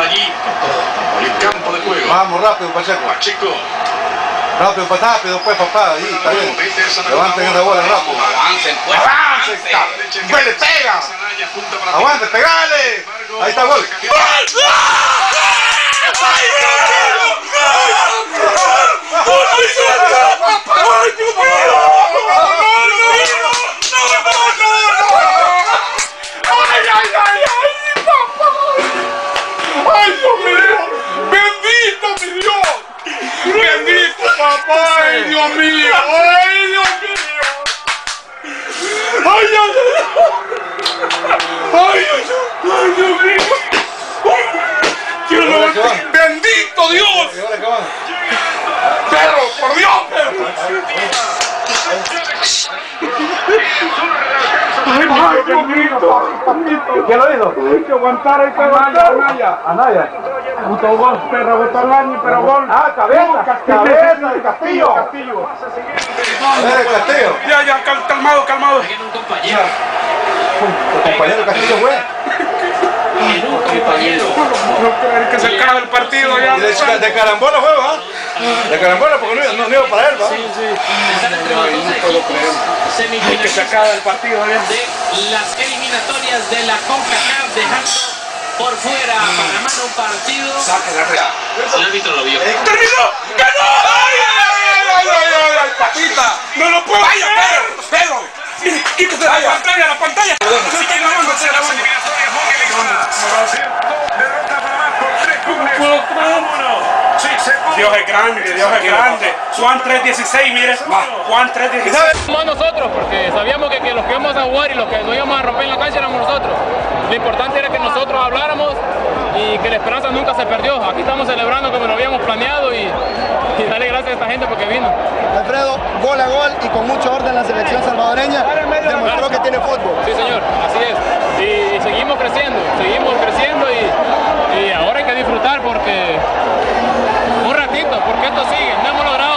allí, el campo de juego. Vamos, rápido, Pacheco. Pacheco, Rápido, pues, rápido, pues, papá. Ahí, está bien. Levanten esa bola rápido. Avancen, pues. Avancen, cabrón. Pues, le pega. Aguante, pegale. Ahí está el gol. ¡Ay, Dios mío! ¡Ay, Dios mío! ¡Ay! ¡Ay, ay, ay! ¡Ay, ay, ay, Dios mío! Dios lo- ¡Bendito Dios! ¿Y ahora qué? ¡Perro, por Dios! ¡Ay, ay, Dios mío! ¿Quién lo? Hay que aguantar, hay que aguantar. Anaya. Anaya. Gol, perro, botó al año, pero gol. Ah, cabeza, cabeza de Castillo. Castillo. Castillo. Ya, ya, cal- calmado, calmado. Tiene un compañero. Compañero Castillo fue. Compañero. No creer que se acaba el partido ya. De, de carambola fue, ¿va? De carambola, porque no, no, no iba para él, ¿va? Entre los dos puedo creer. Que sacar el partido de las eliminatorias de la CONCACAF dejando por fuera a Panamá en un partido. El árbitro lo vio. ¡Terminó! ¡Ganó! ¡Ay, ay, ay, ay, ay, papita! ¡No lo puedo Vaya! Pedro, Pedro. Quítese la pantalla, la pantalla. No estoy grabando, estoy grabando. Derrota Panamá por tres goles a uno. Sí. Dios es grande, Dios es grande. Juan 3.16, mire. Juan 3.16. Somos nosotros, porque sabíamos que, que los que íbamos a jugar y los que nos íbamos a romper en la cancha éramos nosotros. Lo importante era que nosotros habláramos y que la esperanza nunca se perdió. Aquí estamos celebrando como lo habíamos planeado y, y darle gracias a esta gente porque vino. Alfredo, gol a gol y con mucho orden la selección salvadoreña demostró que tiene fútbol. Sí, señor, así es. Y, seguimos creciendo, seguimos creciendo y, y ahora hay que disfrutar porque Tito, ¿por qué esto sigue? Démoslo grabado.